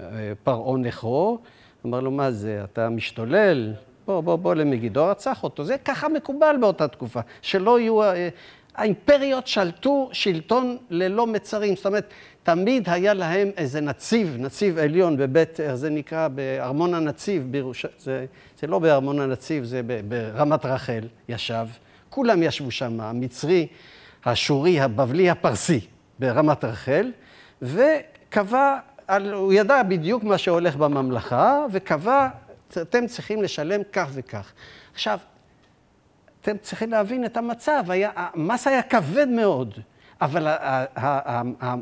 אה, פרעה נכרו, אמר לו, מה זה, אתה משתולל? בוא, בוא, בוא למגידו, רצח אותו. זה ככה מקובל באותה תקופה, שלא יהיו... האימפריות שלטו שלטון ללא מצרים. זאת אומרת, תמיד היה להם איזה נציב, נציב עליון בבית, איך זה נקרא, בארמון הנציב בירושלים, זה, זה לא בארמון הנציב, זה ברמת רחל ישב. כולם ישבו שם, המצרי, השורי, הבבלי, הפרסי, ברמת רחל, וקבע, הוא ידע בדיוק מה שהולך בממלכה, וקבע אתם צריכים לשלם כך וכך. עכשיו, אתם צריכים להבין את המצב, היה, המס היה כבד מאוד, אבל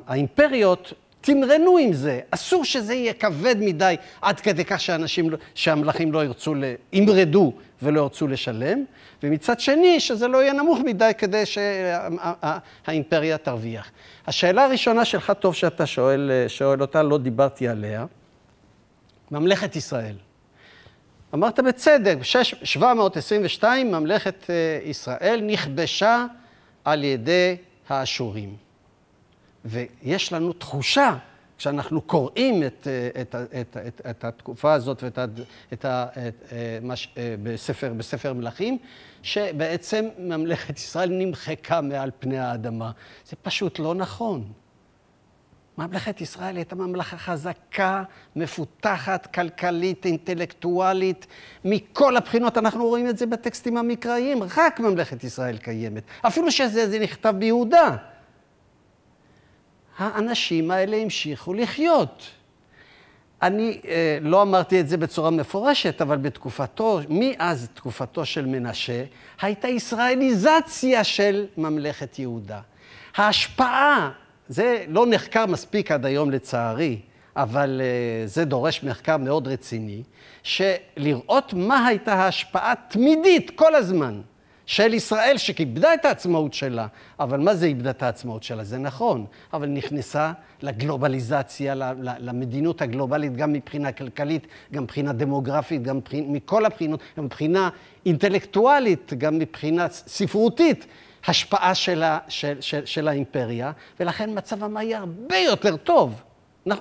האימפריות תמרנו עם זה, אסור שזה יהיה כבד מדי עד כדי כך שאנשים, לא- שהמלכים לא ירצו, ימרדו ולא ירצו לשלם, ומצד שני, שזה לא יהיה נמוך מדי כדי שהאימפריה תרוויח. השאלה הראשונה שלך, טוב שאתה שואל, שואל אותה, לא דיברתי עליה. ממלכת ישראל. אמרת בצדק, ב-722 ממלכת אה, ישראל נכבשה על ידי האשורים. ויש לנו תחושה, כשאנחנו קוראים את, אה, את, את, את, את התקופה הזאת ואת את, את, אה, בספר, בספר מלכים, שבעצם ממלכת ישראל נמחקה מעל פני האדמה. זה פשוט לא נכון. ממלכת ישראל הייתה ממלכה חזקה, מפותחת, כלכלית, אינטלקטואלית. מכל הבחינות אנחנו רואים את זה בטקסטים המקראיים, רק ממלכת ישראל קיימת. אפילו שזה נכתב ביהודה. האנשים האלה המשיכו לחיות. אני אה, לא אמרתי את זה בצורה מפורשת, אבל בתקופתו, מאז תקופתו של מנשה, הייתה ישראליזציה של ממלכת יהודה. ההשפעה זה לא נחקר מספיק עד היום לצערי, אבל uh, זה דורש מחקר מאוד רציני, שלראות מה הייתה ההשפעה תמידית כל הזמן של ישראל, שכיבדה את העצמאות שלה. אבל מה זה איבדה את העצמאות שלה? זה נכון, אבל נכנסה לגלובליזציה, למדינות הגלובלית, גם מבחינה כלכלית, גם מבחינה דמוגרפית, גם מבחינה, מכל הבחינות, גם מבחינה אינטלקטואלית, גם מבחינה ספרותית. השפעה של, ה, של, של, של האימפריה, ולכן מצבם היה הרבה יותר טוב,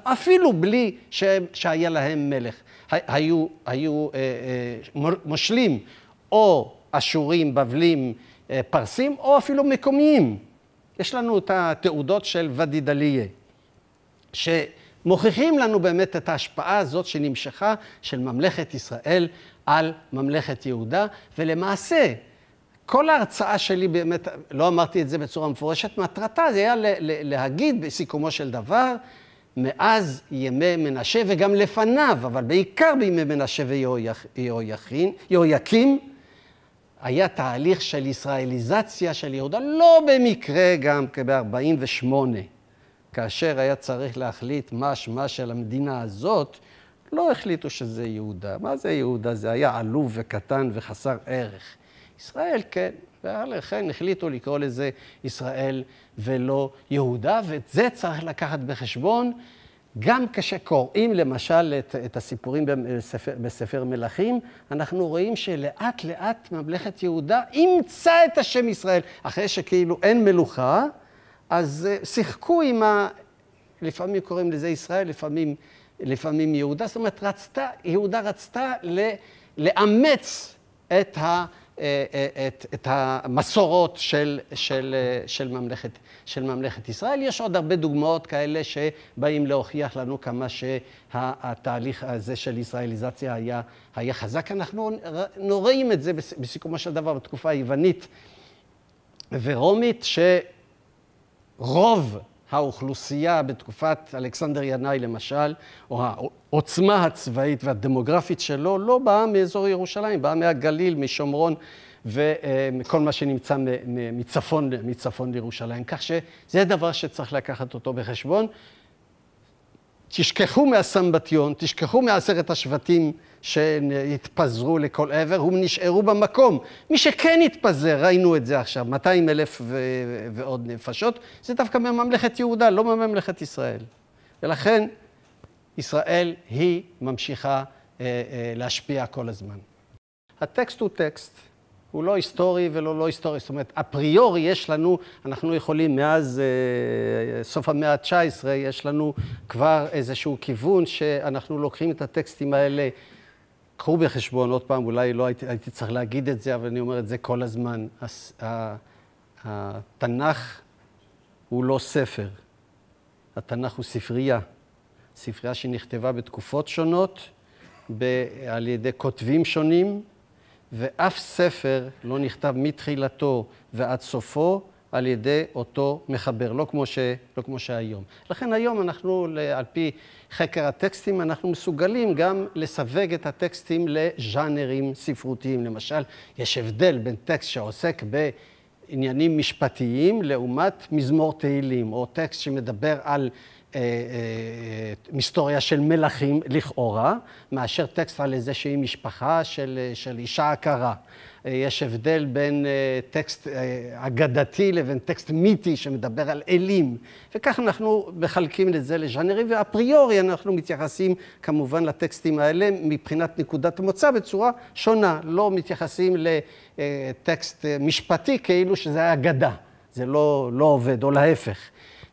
אפילו בלי ש, שהיה להם מלך. היו, היו אה, אה, מושלים או אשורים, בבלים, אה, פרסים, או אפילו מקומיים. יש לנו את התעודות של ודידליה, שמוכיחים לנו באמת את ההשפעה הזאת שנמשכה של ממלכת ישראל על ממלכת יהודה, ולמעשה, כל ההרצאה שלי באמת, לא אמרתי את זה בצורה מפורשת, מטרתה זה היה להגיד בסיכומו של דבר, מאז ימי מנשה וגם לפניו, אבל בעיקר בימי מנשה ויהויקים, היה תהליך של ישראליזציה של יהודה, לא במקרה גם כב-48, כאשר היה צריך להחליט מה שמה של המדינה הזאת, לא החליטו שזה יהודה. מה זה יהודה? זה היה עלוב וקטן וחסר ערך. ישראל כן, ולכן החליטו לקרוא לזה ישראל ולא יהודה, ואת זה צריך לקחת בחשבון. גם כשקוראים למשל את, את הסיפורים בספר, בספר מלכים, אנחנו רואים שלאט לאט ממלכת יהודה אימצה את השם ישראל. אחרי שכאילו אין מלוכה, אז אה, שיחקו עם ה... לפעמים קוראים לזה ישראל, לפעמים, לפעמים יהודה. זאת אומרת, רצתה, יהודה רצתה לאמץ את ה... אה, אה, את, את המסורות של, של, אה, של, ממלכת, של ממלכת ישראל. יש עוד הרבה דוגמאות כאלה שבאים להוכיח לנו כמה שהתהליך הזה של ישראליזציה היה, היה חזק. אנחנו רואים את זה בסיכומו של דבר בתקופה היוונית ורומית, שרוב האוכלוסייה בתקופת אלכסנדר ינאי למשל, או העוצמה הצבאית והדמוגרפית שלו, לא באה מאזור ירושלים, באה מהגליל, משומרון וכל מה שנמצא מצפון, מצפון לירושלים. כך שזה דבר שצריך לקחת אותו בחשבון. תשכחו מהסמבטיון, תשכחו מעשרת השבטים שהתפזרו לכל עבר, הם נשארו במקום. מי שכן התפזר, ראינו את זה עכשיו, 200 אלף ו- ועוד נפשות, זה דווקא מממלכת יהודה, לא מממלכת ישראל. ולכן ישראל היא ממשיכה אה, אה, להשפיע כל הזמן. הטקסט הוא טקסט. הוא לא היסטורי ולא לא היסטורי. זאת אומרת, אפריורי יש לנו, אנחנו יכולים מאז אה, סוף המאה ה-19, יש לנו כבר איזשהו כיוון שאנחנו לוקחים את הטקסטים האלה. קחו בחשבון, עוד פעם, אולי לא הייתי, הייתי צריך להגיד את זה, אבל אני אומר את זה כל הזמן. התנ"ך הוא לא ספר, התנ"ך הוא ספרייה. ספרייה שנכתבה בתקופות שונות, ב- על ידי כותבים שונים, ואף ספר לא נכתב מתחילתו ועד סופו על ידי אותו מחבר, לא כמו, ש, לא כמו שהיום. לכן היום אנחנו, על פי חקר הטקסטים, אנחנו מסוגלים גם לסווג את הטקסטים לז'אנרים ספרותיים. למשל, יש הבדל בין טקסט שעוסק בעניינים משפטיים לעומת מזמור תהילים, או טקסט שמדבר על היסטוריה של מלכים לכאורה, מאשר טקסט על איזושהי משפחה של, של אישה עקרה. אה, יש הבדל בין טקסט אגדתי לבין טקסט מיתי שמדבר על אלים, וכך אנחנו מחלקים את זה לז'אנרים, ואפריורי אנחנו מתייחסים כמובן לטקסטים האלה מבחינת נקודת מוצא בצורה שונה, לא מתייחסים לטקסט משפטי כאילו שזה אגדה, זה לא, לא עובד, או להפך.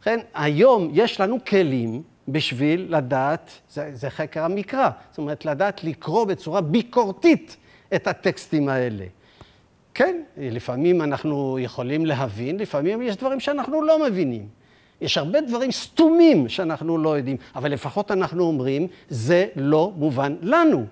לכן היום יש לנו כלים בשביל לדעת, זה, זה חקר המקרא, זאת אומרת לדעת לקרוא בצורה ביקורתית את הטקסטים האלה. כן, לפעמים אנחנו יכולים להבין, לפעמים יש דברים שאנחנו לא מבינים. יש הרבה דברים סתומים שאנחנו לא יודעים, אבל לפחות אנחנו אומרים, זה לא מובן לנו.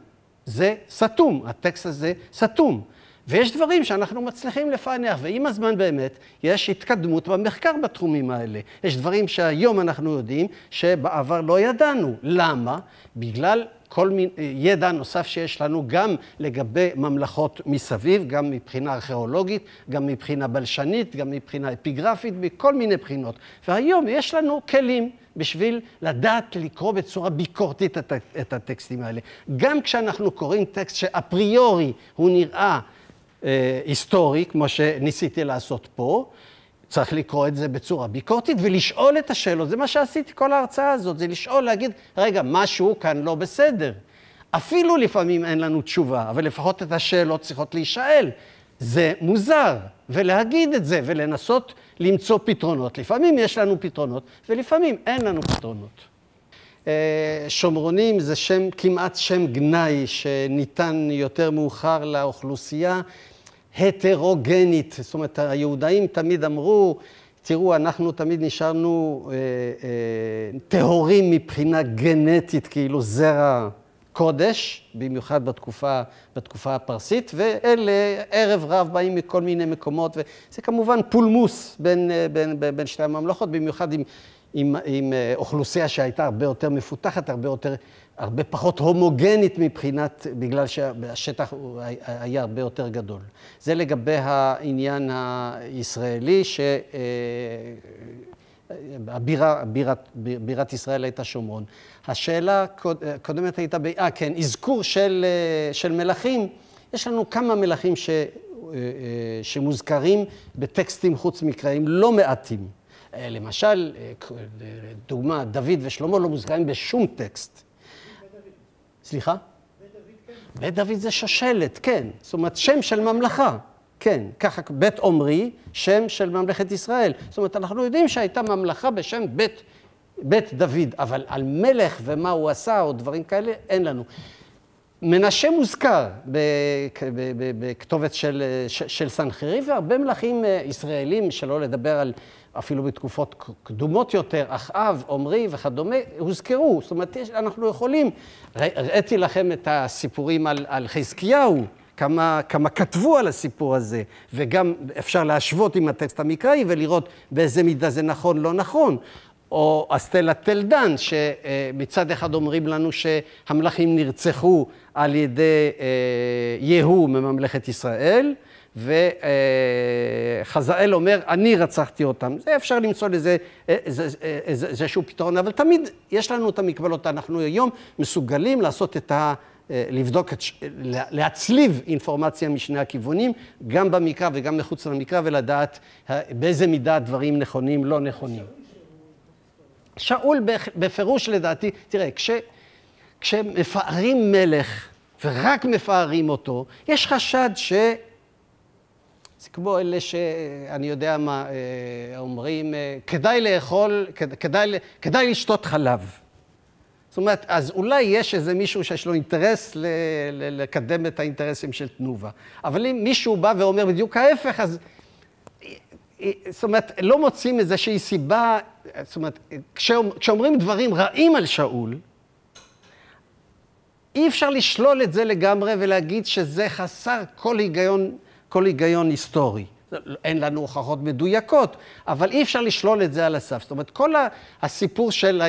זה סתום, הטקסט הזה סתום. ויש דברים שאנחנו מצליחים לפענח, ועם הזמן באמת יש התקדמות במחקר בתחומים האלה. יש דברים שהיום אנחנו יודעים שבעבר לא ידענו. למה? בגלל כל מיני ידע נוסף שיש לנו גם לגבי ממלכות מסביב, גם מבחינה ארכיאולוגית, גם מבחינה בלשנית, גם מבחינה אפיגרפית, מכל מיני בחינות. והיום יש לנו כלים בשביל לדעת לקרוא בצורה ביקורתית את הטקסטים האלה. גם כשאנחנו קוראים טקסט שאפריורי הוא נראה אה, היסטורי, כמו שניסיתי לעשות פה. צריך לקרוא את זה בצורה ביקורתית ולשאול את השאלות. זה מה שעשיתי כל ההרצאה הזאת, זה לשאול, להגיד, רגע, משהו כאן לא בסדר. אפילו לפעמים אין לנו תשובה, אבל לפחות את השאלות צריכות להישאל. זה מוזר, ולהגיד את זה, ולנסות למצוא פתרונות. לפעמים יש לנו פתרונות, ולפעמים אין לנו פתרונות. אה, שומרונים זה שם, כמעט שם גנאי, שניתן יותר מאוחר לאוכלוסייה הטרוגנית. זאת אומרת, היהודאים תמיד אמרו, תראו, אנחנו תמיד נשארנו אה, אה, מבחינה גנטית, כאילו זרע קודש, במיוחד בתקופה, בתקופה הפרסית, ואלה ערב רב באים מכל מיני מקומות, וזה כמובן פולמוס בין, אה, בין, בין, בין שתי הממלכות, במיוחד עם, עם, עם אה, אוכלוסייה שהייתה הרבה יותר מפותחת, הרבה יותר הרבה פחות הומוגנית מבחינת, בגלל שהשטח היה הרבה יותר גדול. זה לגבי העניין הישראלי, שהבירה, אה, ישראל הייתה שומרון. השאלה הקודמת הייתה, אה כן, אזכור של, אה, של מלכים, יש לנו כמה מלכים ש, אה, שמוזכרים בטקסטים חוץ מקראיים לא מעטים. למשל, דוגמה, דוד ושלמה לא מוזכרים בשום טקסט. סליחה? בית דוד זה שושלת, כן. זאת אומרת, שם של ממלכה, כן. ככה, בית עומרי, שם של ממלכת ישראל. זאת אומרת, אנחנו יודעים שהייתה ממלכה בשם בית, בית דוד, אבל על מלך ומה הוא עשה או דברים כאלה, אין לנו. מנשה מוזכר בכתובת של, של סנחריב, והרבה מלכים אה, ישראלים, שלא לדבר על אפילו בתקופות קדומות יותר, אחאב, עמרי וכדומה, הוזכרו. זאת אומרת, אנחנו יכולים, הראיתי לכם את הסיפורים על, על חזקיהו, כמה, כמה כתבו על הסיפור הזה, וגם אפשר להשוות עם הטקסט המקראי ולראות באיזה מידה זה נכון, לא נכון. או אסטלה טלדן, שמצד אחד אומרים לנו שהמלכים נרצחו על ידי אה, יהוא מממלכת ישראל, וחזאל אומר, אני רצחתי אותם. זה אפשר למצוא לזה איזשהו פתרון, אבל תמיד יש לנו את המקבלות. אנחנו היום מסוגלים לעשות את ה... לבדוק, את, להצליב אינפורמציה משני הכיוונים, גם במקרא וגם מחוץ למקרא, ולדעת באיזה מידה הדברים נכונים, לא נכונים. שאול בפירוש לדעתי, תראה, כש, כשמפארים מלך ורק מפארים אותו, יש חשד ש... זה כמו אלה שאני יודע מה אה, אומרים, אה, כדאי לאכול, כדאי, כדאי לשתות חלב. זאת אומרת, אז אולי יש איזה מישהו שיש לו אינטרס ל- ל- לקדם את האינטרסים של תנובה. אבל אם מישהו בא ואומר בדיוק ההפך, אז... זאת אומרת, לא מוצאים איזושהי סיבה, זאת אומרת, כשאומרים דברים רעים על שאול, אי אפשר לשלול את זה לגמרי ולהגיד שזה חסר כל היגיון כל היגיון היסטורי. אין לנו הוכחות מדויקות, אבל אי אפשר לשלול את זה על הסף. זאת אומרת, כל הסיפור של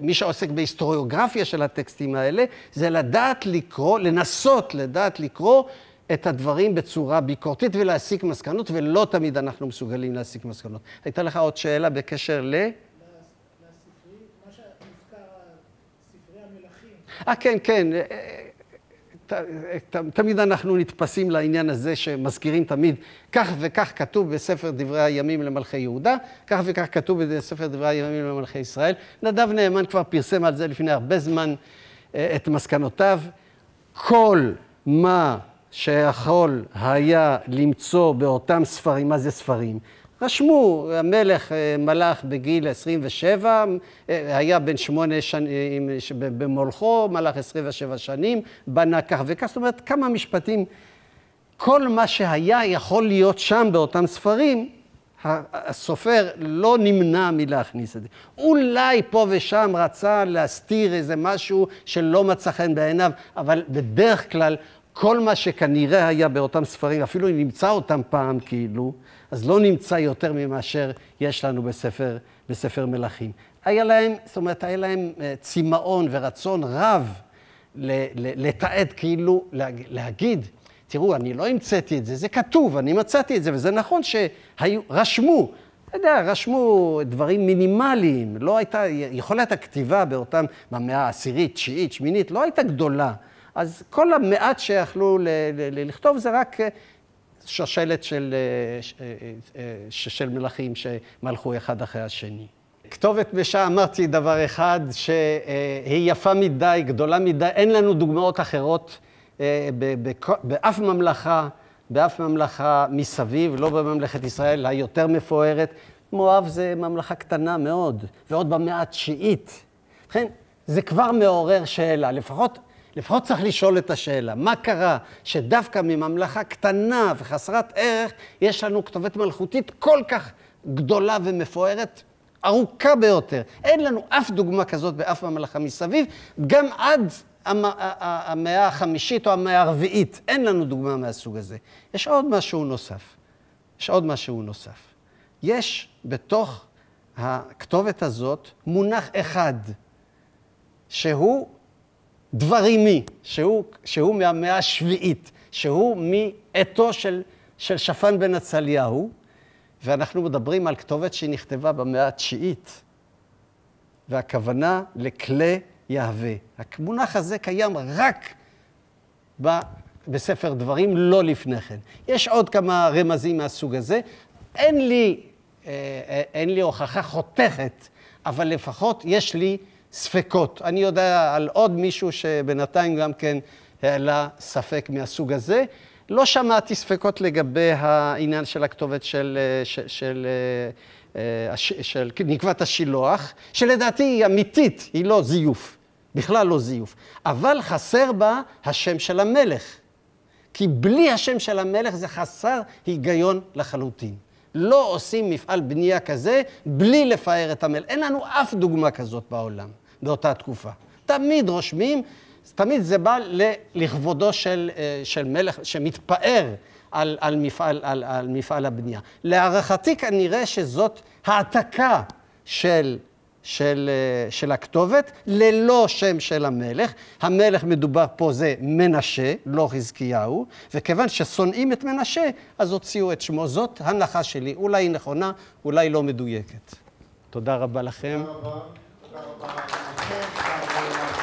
מי שעוסק בהיסטוריוגרפיה של הטקסטים האלה, זה לדעת לקרוא, לנסות לדעת לקרוא את הדברים בצורה ביקורתית ולהסיק מסקנות, ולא תמיד אנחנו מסוגלים להסיק מסקנות. הייתה לך עוד שאלה בקשר ל... אה, כן, כן. תמיד אנחנו נתפסים לעניין הזה שמזכירים תמיד, כך וכך כתוב בספר דברי הימים למלכי יהודה, כך וכך כתוב בספר דברי הימים למלכי ישראל. נדב נאמן כבר פרסם על זה לפני הרבה זמן אה, את מסקנותיו. כל מה שיכול היה למצוא באותם ספרים, מה זה ספרים? רשמו, המלך אה, מלך בגיל 27, אה, היה בן שמונה שנים במולכו, מלך 27 שנים, בנה כך וכך, זאת אומרת, כמה משפטים. כל מה שהיה יכול להיות שם באותם ספרים, הסופר לא נמנע מלהכניס את זה. אולי פה ושם רצה להסתיר איזה משהו שלא מצא חן בעיניו, אבל בדרך כלל כל מה שכנראה היה באותם ספרים, אפילו אם נמצא אותם פעם כאילו, אז לא נמצא יותר ממאשר יש לנו בספר, בספר מלכים. היה להם, זאת אומרת, היה להם אה, צמאון ורצון רב לתעד, כאילו, להגיד, תראו, אני לא המצאתי את זה, זה כתוב, אני מצאתי את זה, וזה נכון שרשמו, אתה יודע, רשמו דברים מינימליים, לא הייתה, יכולת הכתיבה באותם, במאה העשירית, תשיעית, שמינית, לא הייתה גדולה. אז כל המעט שיכלו לכתוב זה רק אה, שושלת של, אה, אה, של מלכים שמלכו אחד אחרי השני. כתובת בשעה, אמרתי דבר אחד, שהיא יפה מדי, גדולה מדי, אין לנו דוגמאות אחרות באף ממלכה, באף ממלכה מסביב, לא בממלכת ישראל היותר מפוארת. מואב זה ממלכה קטנה מאוד, ועוד במאה התשיעית. לכן, זה כבר מעורר שאלה, לפחות לפחות צריך לשאול את השאלה, מה קרה שדווקא מממלכה קטנה וחסרת ערך, יש לנו כתובת מלכותית כל כך גדולה ומפוארת, ארוכה ביותר. אין לנו אף דוגמה כזאת באף ממלכה מסביב, גם עד המאה החמישית או המאה הרביעית, אין לנו דוגמה מהסוג הזה. יש עוד משהו נוסף. יש עוד משהו נוסף. יש בתוך הכתובת הזאת מונח אחד, שהוא דברימי, שהוא, שהוא מהמאה השביעית, שהוא מעטו של, של שפן בן עצליהו, ואנחנו מדברים על כתובת שנכתבה במאה התשיעית, והכוונה לכלי יהווה. המונח הזה קיים רק ב, בספר דברים, לא לפני כן. יש עוד כמה רמזים מהסוג הזה. אין לי, אה, אה, אין לי הוכחה חותכת, אבל לפחות יש לי ספקות. אני יודע על עוד מישהו שבינתיים גם כן העלה ספק מהסוג הזה. לא שמעתי ספקות לגבי העניין של הכתובת של, של, של, אה, של, של נקבת השילוח, שלדעתי היא אמיתית, היא לא זיוף, בכלל לא זיוף. אבל חסר בה השם של המלך. כי בלי השם של המלך זה חסר היגיון לחלוטין. לא עושים מפעל בנייה כזה בלי לפאר את המלך. אין לנו אף דוגמה כזאת בעולם באותה תקופה. תמיד רושמים, תמיד זה בא לכבודו של, אה, של מלך שמתפאר על, על, מפעל, על, על מפעל הבנייה. להערכתי כנראה שזאת העתקה של של, אה, של הכתובת, ללא שם של המלך. המלך מדובר פה זה מנשה, לא חזקיהו, וכיוון ששונאים את מנשה, אז הוציאו את שמו. זאת הנחה שלי, אולי היא נכונה, אולי לא מדויקת. תודה רבה לכם. תודה רבה.